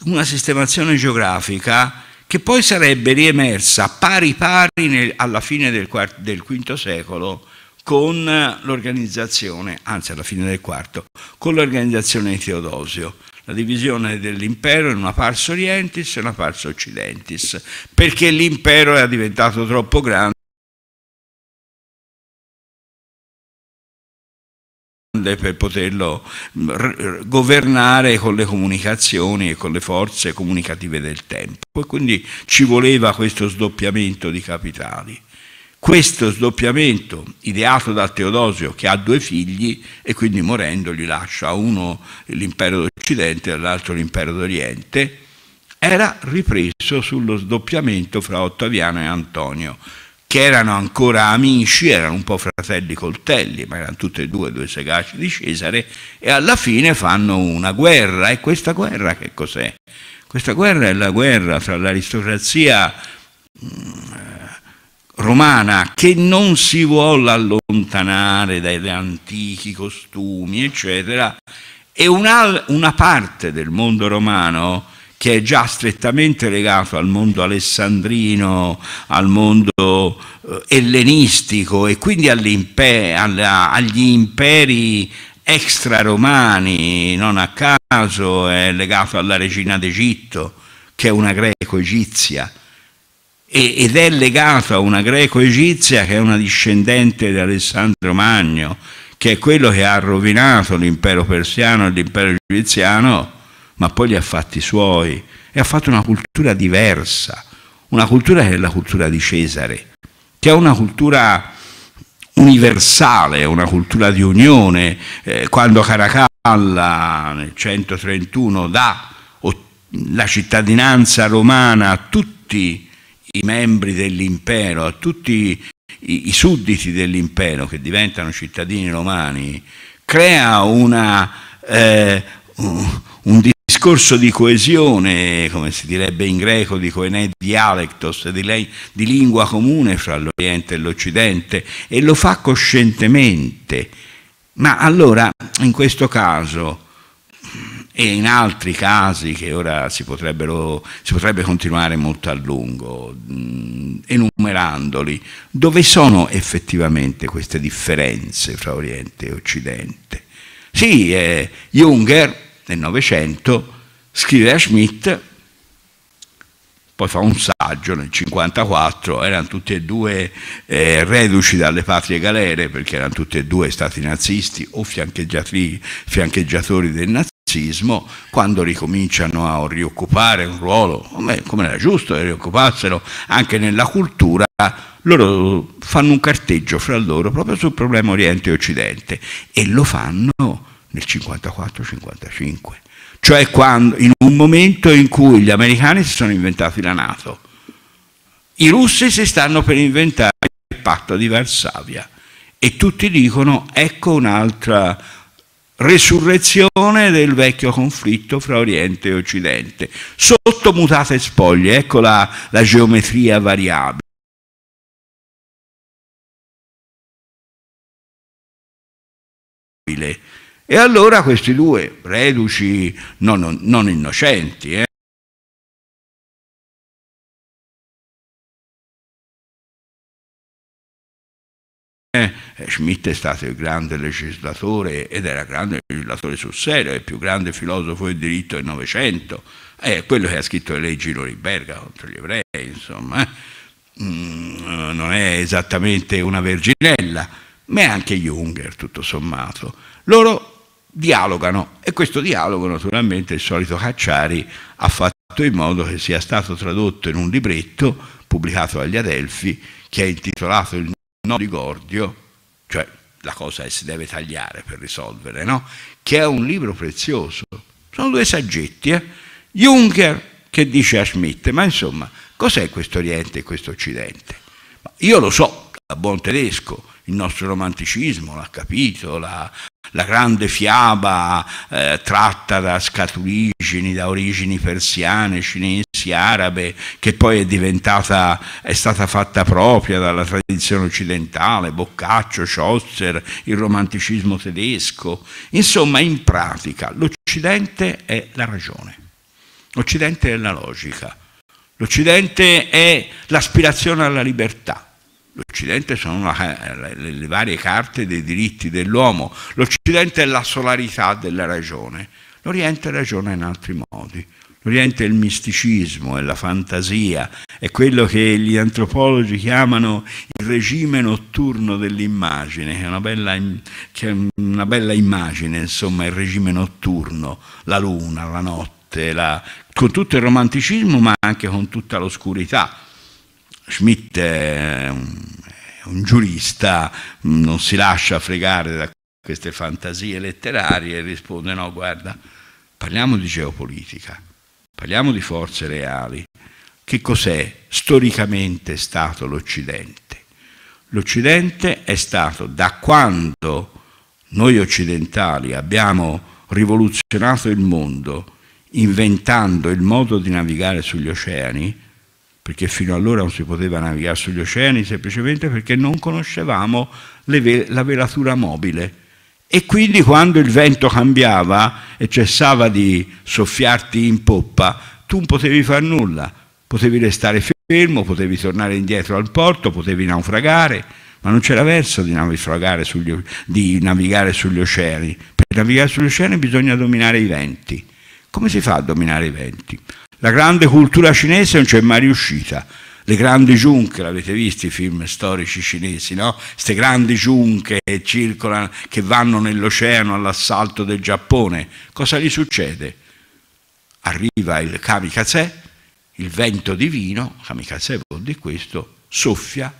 una sistemazione geografica che poi sarebbe riemersa pari pari nel, alla fine del, del V secolo con l'organizzazione, anzi alla fine del quarto, con l'organizzazione di Teodosio, la divisione dell'impero in una pars orientis e una pars occidentis, perché l'impero era diventato troppo grande per poterlo governare con le comunicazioni e con le forze comunicative del tempo. E quindi ci voleva questo sdoppiamento di capitali. Questo sdoppiamento, ideato da Teodosio, che ha due figli e quindi morendo gli lascia uno l'impero d'Occidente e l'altro l'impero d'Oriente, era ripreso sullo sdoppiamento fra Ottaviano e Antonio, che erano ancora amici, erano un po' fratelli coltelli, ma erano tutti e due due sagaci di Cesare, e alla fine fanno una guerra. E questa guerra che cos'è? Questa guerra è la guerra tra l'aristocrazia romana che non si vuole allontanare dai antichi costumi, eccetera, e una, una parte del mondo romano che è già strettamente legato al mondo alessandrino, al mondo eh, ellenistico e quindi agli imperi extra-romani, non a caso è legato alla regina d'Egitto, che è una greco-egizia, ed è legato a una greco-egizia che è una discendente di Alessandro Magno, che è quello che ha rovinato l'impero persiano e l'impero egiziano, ma poi li ha fatti suoi e ha fatto una cultura diversa, una cultura che è la cultura di Cesare, che è una cultura universale, una cultura di unione. Eh, quando Caracalla nel 131 dà la cittadinanza romana a tutti i membri dell'impero, a tutti i, i sudditi dell'impero che diventano cittadini romani, crea una, eh, un discorso di coesione, come si direbbe in greco, di coene dialectos, di, di lingua comune fra l'Oriente e l'Occidente, e lo fa coscientemente. Ma allora, in questo caso, e in altri casi che ora si, si potrebbe continuare molto a lungo, mm, enumerandoli, dove sono effettivamente queste differenze fra Oriente e Occidente? Sì, eh, Junger nel Novecento scrive a Schmidt, poi fa un saggio nel 1954, erano tutti e due eh, reduci dalle patrie galere perché erano tutti e due stati nazisti o fiancheggiatori del nazismo quando ricominciano a rioccupare un ruolo, come era giusto rioccupassero anche nella cultura, loro fanno un carteggio fra loro proprio sul problema Oriente e Occidente e lo fanno nel 54-55, cioè quando, in un momento in cui gli americani si sono inventati la Nato, i russi si stanno per inventare il patto di Varsavia e tutti dicono ecco un'altra resurrezione del vecchio conflitto fra Oriente e Occidente, sotto mutate spoglie, ecco la, la geometria variabile. E allora questi due reduci non, non innocenti, eh, Schmitt è stato il grande legislatore ed era grande legislatore sul serio, è il più grande filosofo del diritto del Novecento, è quello che ha scritto le leggi Norimberga contro gli ebrei, insomma, eh. mm, non è esattamente una verginella, ma è anche Junger, tutto sommato. Loro dialogano e questo dialogo naturalmente il solito Cacciari ha fatto in modo che sia stato tradotto in un libretto pubblicato agli Adelfi che è intitolato Il no di Gordio, cioè la cosa si deve tagliare per risolvere, no? che è un libro prezioso. Sono due saggetti, eh? Juncker che dice a Schmidt, ma insomma, cos'è questo Oriente e questo Occidente? Io lo so, da buon tedesco, il nostro romanticismo l'ha capito, la, la grande fiaba eh, tratta da scaturigini, da origini persiane, cinesi, arabe, che poi è diventata, è stata fatta propria dalla tradizione occidentale, Boccaccio, Chaucer, il romanticismo tedesco. Insomma, in pratica, l'Occidente è la ragione, l'Occidente è la logica, l'Occidente è l'aspirazione alla libertà. L'Occidente sono le varie carte dei diritti dell'uomo, l'Occidente è la solarità della ragione, l'Oriente ragiona in altri modi. L'Oriente è il misticismo, è la fantasia, è quello che gli antropologi chiamano il regime notturno dell'immagine, è una bella, è una bella immagine, insomma, il regime notturno, la luna, la notte, la, con tutto il romanticismo ma anche con tutta l'oscurità Schmidt è un, è un giurista, non si lascia fregare da queste fantasie letterarie e risponde no, guarda, parliamo di geopolitica, parliamo di forze reali. Che cos'è storicamente stato l'Occidente? L'Occidente è stato da quando noi occidentali abbiamo rivoluzionato il mondo inventando il modo di navigare sugli oceani, perché fino allora non si poteva navigare sugli oceani semplicemente perché non conoscevamo ve la velatura mobile. E quindi quando il vento cambiava e cessava di soffiarti in poppa, tu non potevi fare nulla, potevi restare fermo, potevi tornare indietro al porto, potevi naufragare, ma non c'era verso di sugli, di navigare sugli oceani. Per navigare sugli oceani bisogna dominare i venti. Come si fa a dominare i venti? La grande cultura cinese non c'è mai riuscita. Le grandi giunche, l'avete visto i film storici cinesi, no? Queste grandi giunche che circolano, che vanno nell'oceano all'assalto del Giappone. Cosa gli succede? Arriva il kamikaze, il vento divino, kamikaze vuol dire questo, soffia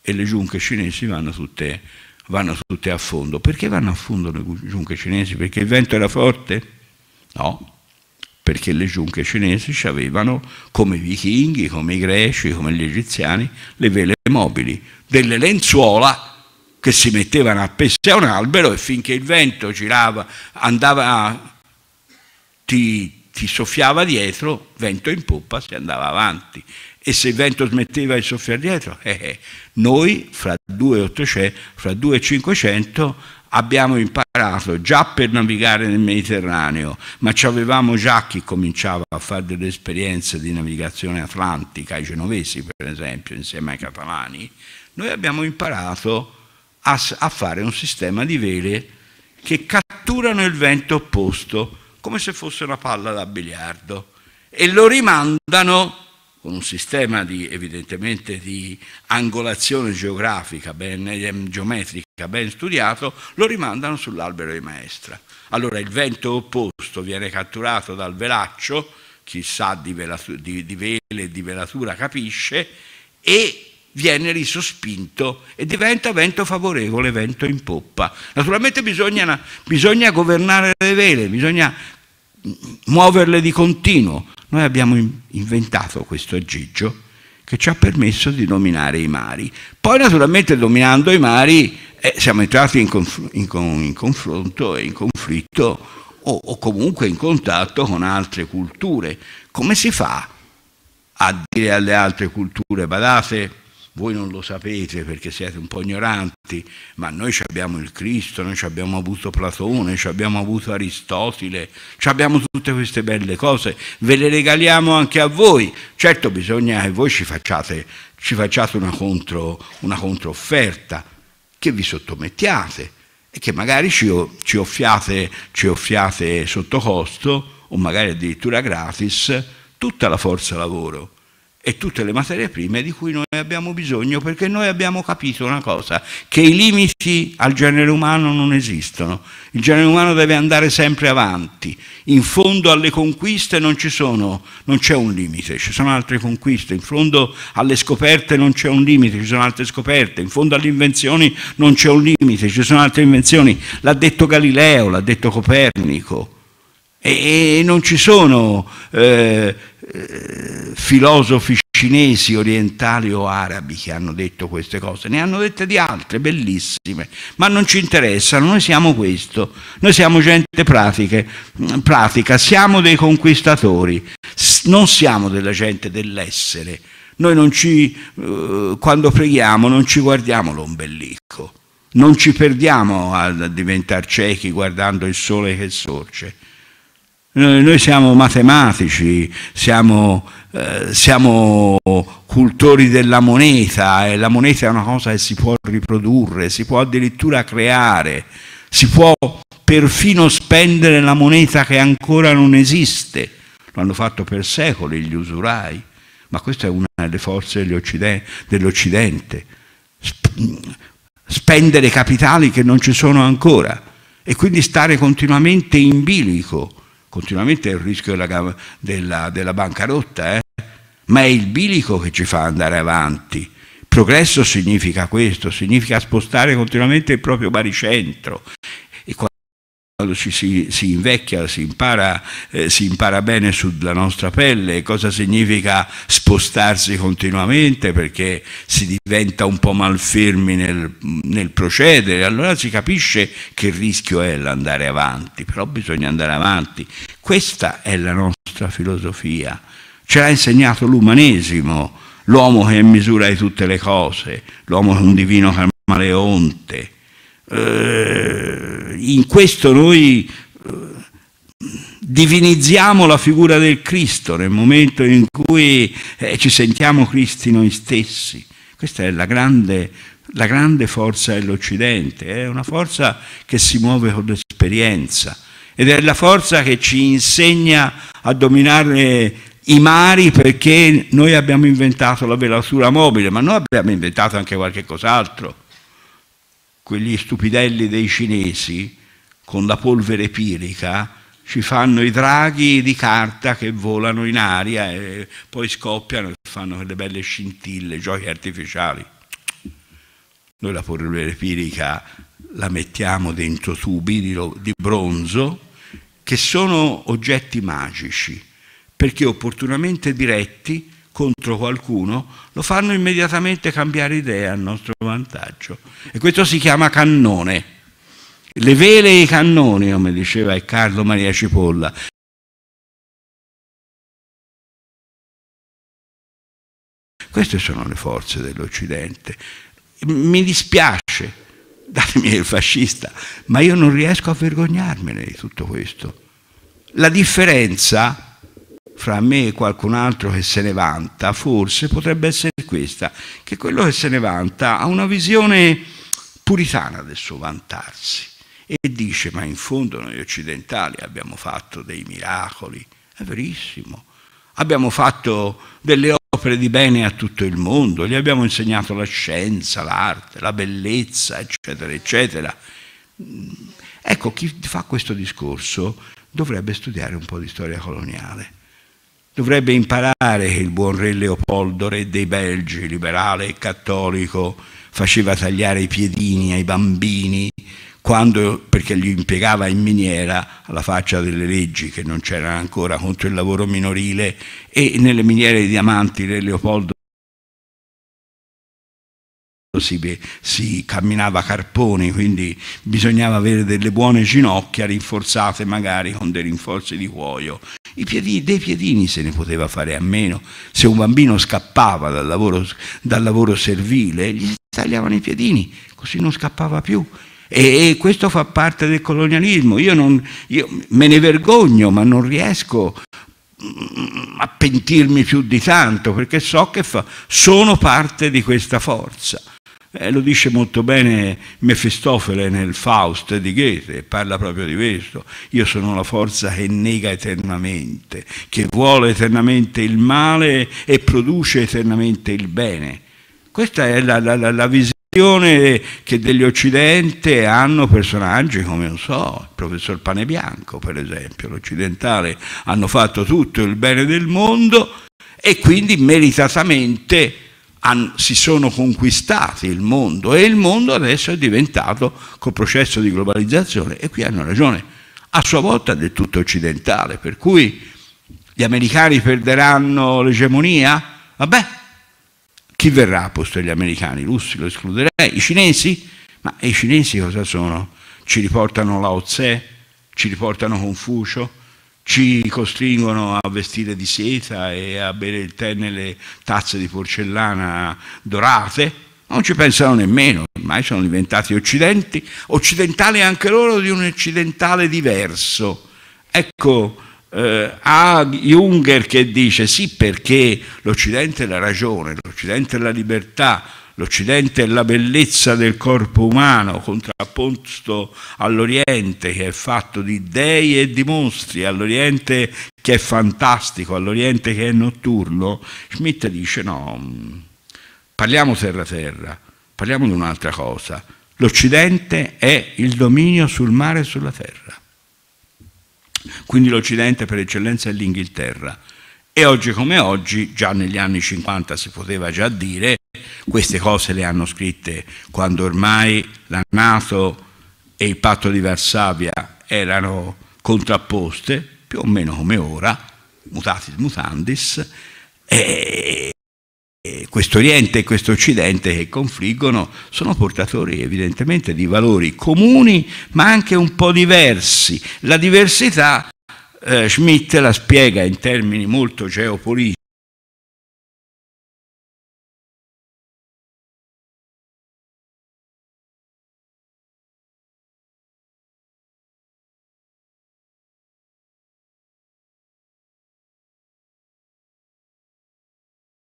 e le giunche cinesi vanno tutte, vanno tutte a fondo. Perché vanno a fondo le giunche cinesi? Perché il vento era forte? No, perché le giunche cinesi avevano, come i vichinghi, come i greci, come gli egiziani, le vele mobili, delle lenzuola che si mettevano appese a un albero e finché il vento girava, andava, ti, ti soffiava dietro, vento in poppa, si andava avanti. E se il vento smetteva di soffiare dietro, eh, eh, noi fra 2 e 500 abbiamo imparato già per navigare nel Mediterraneo, ma avevamo già chi cominciava a fare delle esperienze di navigazione atlantica, i genovesi per esempio, insieme ai catalani, noi abbiamo imparato a, a fare un sistema di vele che catturano il vento opposto come se fosse una palla da biliardo e lo rimandano con un sistema di, evidentemente di angolazione geografica, ben, ehm, geometrica ben studiato, lo rimandano sull'albero di maestra. Allora il vento opposto viene catturato dal velaccio, chissà di, di, di vele e di velatura capisce, e viene risospinto e diventa vento favorevole, vento in poppa. Naturalmente bisogna, bisogna governare le vele, bisogna muoverle di continuo, noi abbiamo inventato questo aggeggio che ci ha permesso di dominare i mari. Poi naturalmente dominando i mari eh, siamo entrati in, conf in, in, confronto e in conflitto o, o comunque in contatto con altre culture. Come si fa a dire alle altre culture, badate, voi non lo sapete perché siete un po' ignoranti, ma noi abbiamo il Cristo, noi abbiamo avuto Platone, abbiamo avuto Aristotele, abbiamo tutte queste belle cose, ve le regaliamo anche a voi. Certo bisogna che voi ci facciate, ci facciate una, contro, una controofferta, che vi sottomettiate e che magari ci, ci, offriate, ci offriate sotto costo o magari addirittura gratis tutta la forza lavoro e tutte le materie prime di cui noi abbiamo bisogno perché noi abbiamo capito una cosa, che i limiti al genere umano non esistono. Il genere umano deve andare sempre avanti. In fondo alle conquiste non, sono, non c'è un limite, ci sono altre conquiste. In fondo alle scoperte non c'è un limite, ci sono altre scoperte. In fondo alle invenzioni non c'è un limite, ci sono altre invenzioni. L'ha detto Galileo, l'ha detto Copernico. E, non ci sono eh, eh, filosofi cinesi, orientali o arabi che hanno detto queste cose, ne hanno dette di altre, bellissime, ma non ci interessano, noi siamo questo, noi siamo gente pratiche, pratica, siamo dei conquistatori, non siamo della gente dell'essere, noi non ci, eh, quando preghiamo non ci guardiamo l'ombelico, non ci perdiamo a diventare ciechi guardando il sole che sorge, noi siamo matematici, siamo, eh, siamo, cultori della moneta e la moneta è una cosa che si può riprodurre, si può addirittura creare, si può perfino spendere la moneta che ancora non esiste. Lo hanno fatto per secoli gli usurai, ma questa è una delle forze dell'Occidente. Spendere capitali che non ci sono ancora e quindi stare continuamente in bilico continuamente il rischio della, della, della bancarotta, eh? ma è il bilico che ci fa andare avanti. Progresso significa questo, significa spostare continuamente il proprio baricentro. Quando ci si, si invecchia si impara, eh, si impara, bene sulla nostra pelle cosa significa spostarsi continuamente perché si diventa un po' malfermi nel, nel procedere, allora si capisce che rischio è l'andare avanti, però bisogna andare avanti. Questa è la nostra filosofia, ce l'ha insegnato l'umanesimo, l'uomo che è in misura di tutte le cose, l'uomo che è un divino camaleonte. Eh, in questo noi eh, divinizziamo la figura del Cristo nel momento in cui eh, ci sentiamo Cristi noi stessi. Questa è la grande, la grande forza dell'Occidente, è una forza che si muove con l'esperienza ed è la forza che ci insegna a dominare i mari perché noi abbiamo inventato la velatura mobile, ma noi abbiamo inventato anche qualche cos'altro. Quegli stupidelli dei cinesi con la polvere pirica ci fanno i draghi di carta che volano in aria e poi scoppiano e fanno quelle belle scintille, giochi artificiali. Noi la polvere pirica la mettiamo dentro tubi di, di bronzo che sono oggetti magici, perché opportunamente diretti contro qualcuno lo fanno immediatamente cambiare idea a nostro vantaggio. E questo si chiama cannone. Le vele e i cannoni, come diceva Carlo Maria Cipolla, Queste sono le forze dell'Occidente. Mi dispiace datemi il fascista, ma io non riesco a vergognarmene di tutto questo. La differenza fra me e qualcun altro che se ne vanta, forse potrebbe essere questa, che quello che se ne vanta ha una visione puritana del suo vantarsi e dice ma in fondo noi occidentali abbiamo fatto dei miracoli, è verissimo, abbiamo fatto delle opere di bene a tutto il mondo, gli abbiamo insegnato la scienza, l'arte, la bellezza, eccetera, eccetera. Ecco, chi fa questo discorso dovrebbe studiare un po' di storia coloniale. Dovrebbe imparare che il buon re Leopoldo, re dei Belgi, liberale e cattolico, faceva tagliare i piedini ai bambini quando, perché li impiegava in miniera alla faccia delle leggi che non c'erano ancora contro il lavoro minorile e nelle miniere di diamanti Re Leopoldo si, si, camminava carponi, quindi bisognava avere delle buone ginocchia rinforzate magari con dei rinforzi di cuoio. Piedini, dei piedini se ne poteva fare a meno. Se un bambino scappava dal lavoro, dal lavoro servile, gli tagliavano i piedini, così non scappava più e, questo fa parte del colonialismo. Io, non, io me ne vergogno, ma non riesco mm, a pentirmi più di tanto, perché so che fa, sono parte di questa forza. Eh, lo dice molto bene Mefistofele nel Faust di Goethe, parla proprio di questo. Io sono la forza che nega eternamente, che vuole eternamente il male e produce eternamente il bene. Questa è la, la, la visione che degli Occidente hanno personaggi come, non so, il professor Panebianco, per esempio, l'occidentale, hanno fatto tutto il bene del mondo e quindi meritatamente si sono conquistati il mondo e il mondo adesso è diventato col processo di globalizzazione e qui hanno ragione, a sua volta del tutto occidentale, per cui gli americani perderanno l'egemonia? Vabbè, chi verrà a posto degli americani? Russi lo escluderei. I cinesi? Ma i cinesi cosa sono? Ci riportano Lao Tse? Ci riportano Confucio? Ci costringono a vestire di seta e a bere il tè nelle tazze di porcellana dorate? Non ci pensano nemmeno, ormai sono diventati occidenti, occidentali anche loro di un occidentale diverso. Ecco, eh, a Junger che dice sì perché l'Occidente è la ragione, l'Occidente è la libertà, l'Occidente è la bellezza del corpo umano contrapposto all'Oriente che è fatto di dei e di mostri, all'Oriente che è fantastico, all'Oriente che è notturno, Schmitt dice no, parliamo terra-terra, parliamo di un'altra cosa. L'Occidente è il dominio sul mare e sulla terra. Quindi l'Occidente per eccellenza è l'Inghilterra. E oggi come oggi, già negli anni 50 si poteva già dire, queste cose le hanno scritte quando ormai la Nato e il patto di Varsavia erano contrapposte, più o meno come ora, mutatis mutandis, e questo Oriente e questo Occidente che confliggono sono portatori evidentemente di valori comuni ma anche un po' diversi. La diversità eh, Schmitt la spiega in termini molto geopolitici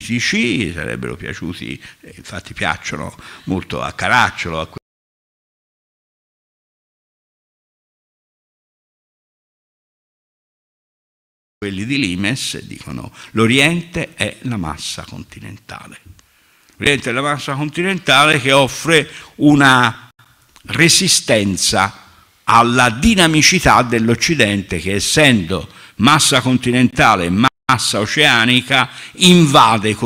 sci sarebbero piaciuti, eh, infatti piacciono molto a Caracciolo, a quelli di Limes dicono l'Oriente è la massa continentale. L'Oriente è la massa continentale che offre una resistenza alla dinamicità dell'Occidente che essendo massa continentale, massa oceanica, invade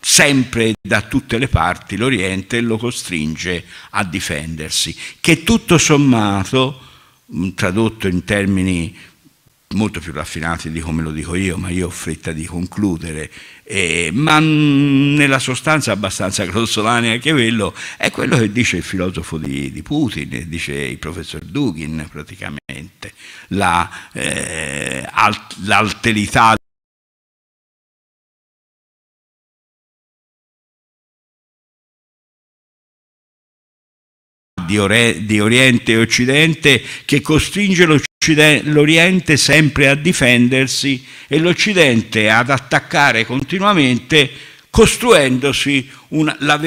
sempre da tutte le parti l'Oriente e lo costringe a difendersi, che tutto sommato, tradotto in termini molto più raffinati di come lo dico io, ma io ho fretta di concludere, eh, ma nella sostanza abbastanza grossolane anche quello, è quello che dice il filosofo di, di Putin, dice il professor Dugin praticamente, la, eh, l'alterità di, Oriente e Occidente che costringe l'Oriente sempre a difendersi e l'Occidente ad attaccare continuamente costruendosi una, la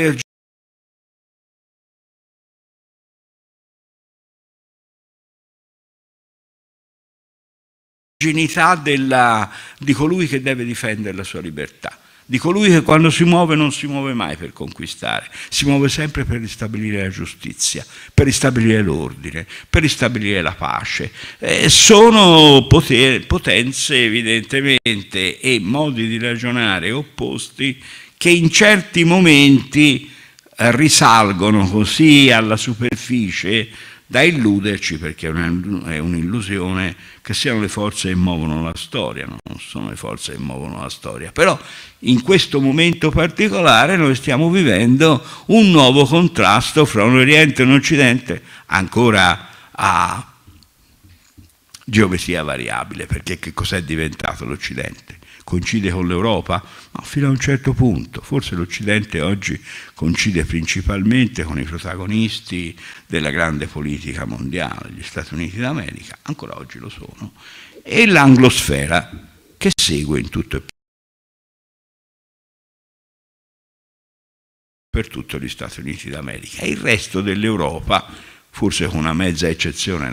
virginità della, di colui che deve difendere la sua libertà di colui che quando si muove non si muove mai per conquistare, si muove sempre per ristabilire la giustizia, per ristabilire l'ordine, per ristabilire la pace. Eh, sono poter, potenze evidentemente e modi di ragionare opposti che in certi momenti risalgono così alla superficie da illuderci, perché è un'illusione, che siano le forze che muovono la storia, non sono le forze che muovono la storia. Però in questo momento particolare noi stiamo vivendo un nuovo contrasto fra un Oriente e un Occidente ancora a geometria variabile, perché che cos'è diventato l'Occidente? Coincide con l'Europa? Ma fino a un certo punto. Forse l'Occidente oggi coincide principalmente con i protagonisti della grande politica mondiale, gli Stati Uniti d'America, ancora oggi lo sono, e l'anglosfera che segue in tutto il per tutto gli Stati Uniti d'America. E il resto dell'Europa forse con una mezza eccezione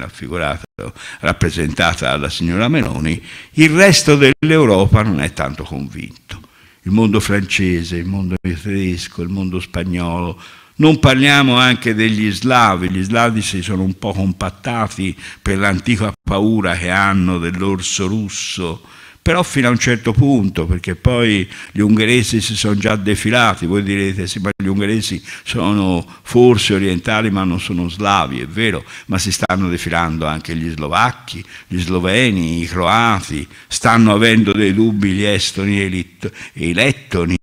rappresentata dalla signora Meloni, il resto dell'Europa non è tanto convinto. Il mondo francese, il mondo tedesco, il mondo spagnolo, non parliamo anche degli slavi, gli slavi si sono un po' compattati per l'antica paura che hanno dell'orso russo, però fino a un certo punto, perché poi gli ungheresi si sono già defilati, voi direte sì, ma gli ungheresi sono forse orientali ma non sono slavi, è vero, ma si stanno defilando anche gli slovacchi, gli sloveni, i croati, stanno avendo dei dubbi gli estoni e i lettoni,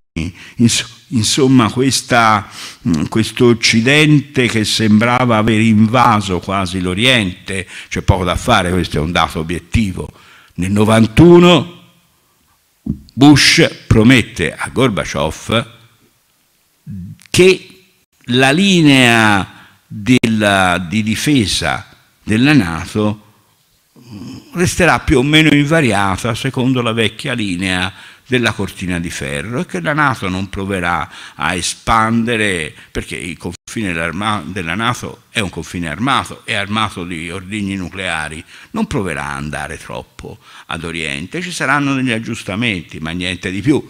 insomma questa, questo Occidente che sembrava aver invaso quasi l'Oriente, c'è poco da fare, questo è un dato obiettivo, nel 91 Bush promette a Gorbaciov che la linea della, di difesa della Nato resterà più o meno invariata secondo la vecchia linea della cortina di ferro e che la Nato non proverà a espandere perché il confine della Nato è un confine armato, è armato di ordigni nucleari, non proverà a andare troppo ad oriente, ci saranno degli aggiustamenti, ma niente di più.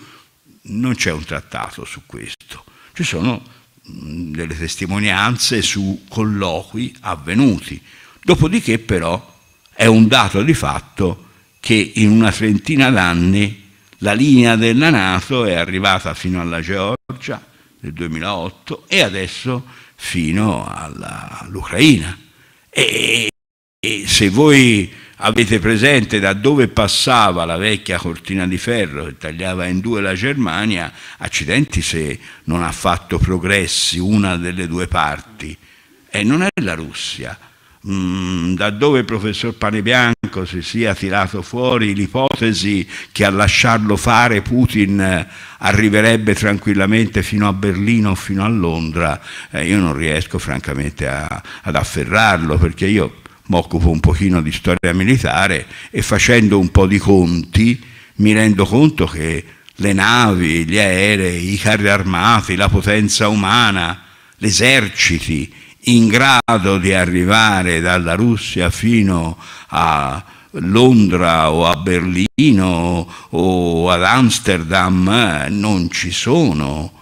Non c'è un trattato su questo, ci sono delle testimonianze su colloqui avvenuti. Dopodiché però è un dato di fatto che in una trentina d'anni la linea della Nato è arrivata fino alla Georgia nel 2008 e adesso fino all'Ucraina. E, e se voi avete presente da dove passava la vecchia cortina di ferro che tagliava in due la Germania, accidenti se non ha fatto progressi una delle due parti. E non è la Russia, Mm, da dove il professor Panebianco si sia tirato fuori l'ipotesi che a lasciarlo fare Putin eh, arriverebbe tranquillamente fino a Berlino o fino a Londra, eh, io non riesco francamente a, ad afferrarlo perché io mi occupo un pochino di storia militare e facendo un po' di conti mi rendo conto che le navi, gli aerei, i carri armati, la potenza umana, gli eserciti, in grado di arrivare dalla Russia fino a Londra o a Berlino o ad Amsterdam non ci sono.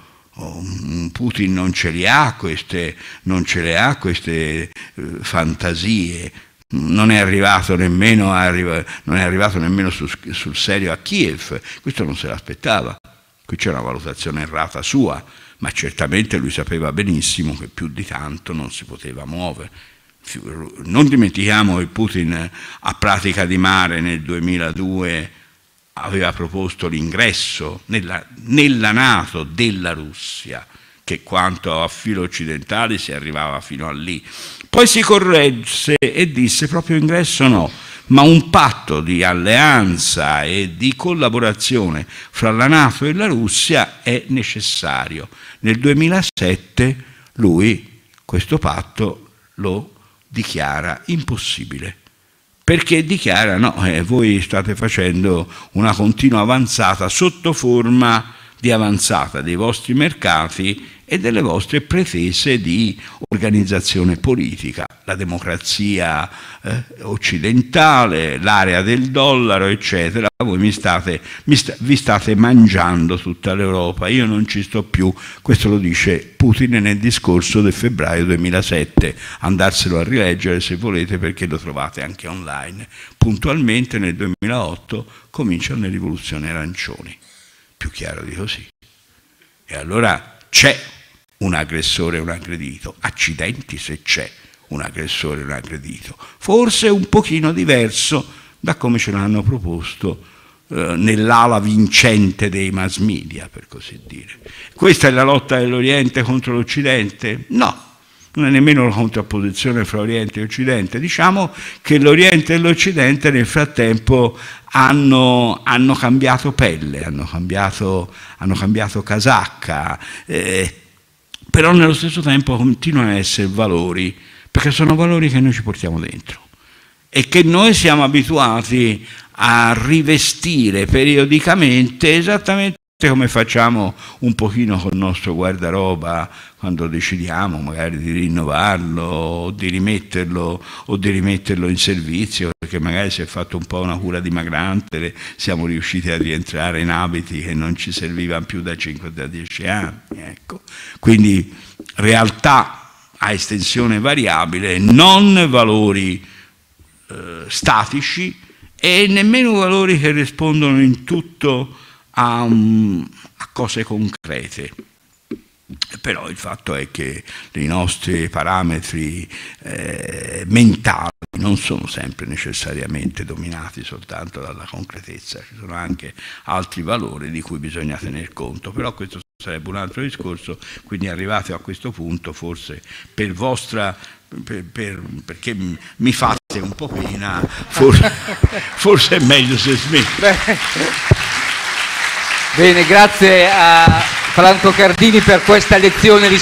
Putin non ce, li ha queste, ce le ha queste eh, fantasie, non è arrivato nemmeno, non è arrivato nemmeno sul, sul serio a Kiev, questo non se l'aspettava, qui c'è una valutazione errata sua ma certamente lui sapeva benissimo che più di tanto non si poteva muovere. Non dimentichiamo che Putin a pratica di mare nel 2002 aveva proposto l'ingresso nella, nella Nato della Russia, che quanto a filo occidentale si arrivava fino a lì. Poi si corregse e disse proprio ingresso no, ma un patto di alleanza e di collaborazione fra la Nato e la Russia è necessario. Nel 2007 lui questo patto lo dichiara impossibile. Perché dichiara no, eh, voi state facendo una continua avanzata sotto forma di avanzata dei vostri mercati e delle vostre pretese di organizzazione politica, la democrazia eh, occidentale, l'area del dollaro, eccetera. Voi mi state, mi sta, vi state mangiando tutta l'Europa, io non ci sto più, questo lo dice Putin nel discorso del febbraio 2007, andarselo a rileggere se volete perché lo trovate anche online. Puntualmente nel 2008 cominciano le rivoluzioni arancioni, più chiaro di così. E allora c'è un aggressore e un aggredito. Accidenti se c'è un aggressore e un aggredito. Forse un pochino diverso da come ce l'hanno proposto eh, nell'ala vincente dei mass media, per così dire. Questa è la lotta dell'Oriente contro l'Occidente? No, non è nemmeno la contrapposizione fra Oriente e Occidente. Diciamo che l'Oriente e l'Occidente nel frattempo hanno, hanno cambiato pelle, hanno cambiato, hanno cambiato casacca. Eh, però nello stesso tempo continuano a essere valori, perché sono valori che noi ci portiamo dentro e che noi siamo abituati a rivestire periodicamente esattamente come facciamo un pochino col nostro guardaroba quando decidiamo magari di rinnovarlo o di rimetterlo, o di rimetterlo in servizio perché magari si è fatto un po' una cura dimagrante siamo riusciti a rientrare in abiti che non ci servivano più da 5 da 10 anni ecco. quindi realtà a estensione variabile non valori eh, statici e nemmeno valori che rispondono in tutto a, a cose concrete. Però il fatto è che i nostri parametri eh, mentali non sono sempre necessariamente dominati soltanto dalla concretezza, ci sono anche altri valori di cui bisogna tener conto, però questo sarebbe un altro discorso, quindi arrivati a questo punto forse per vostra, per, per, perché mi fate un po' pena, forse, forse è meglio se smetto. Bene, grazie a Franco Cardini per questa lezione di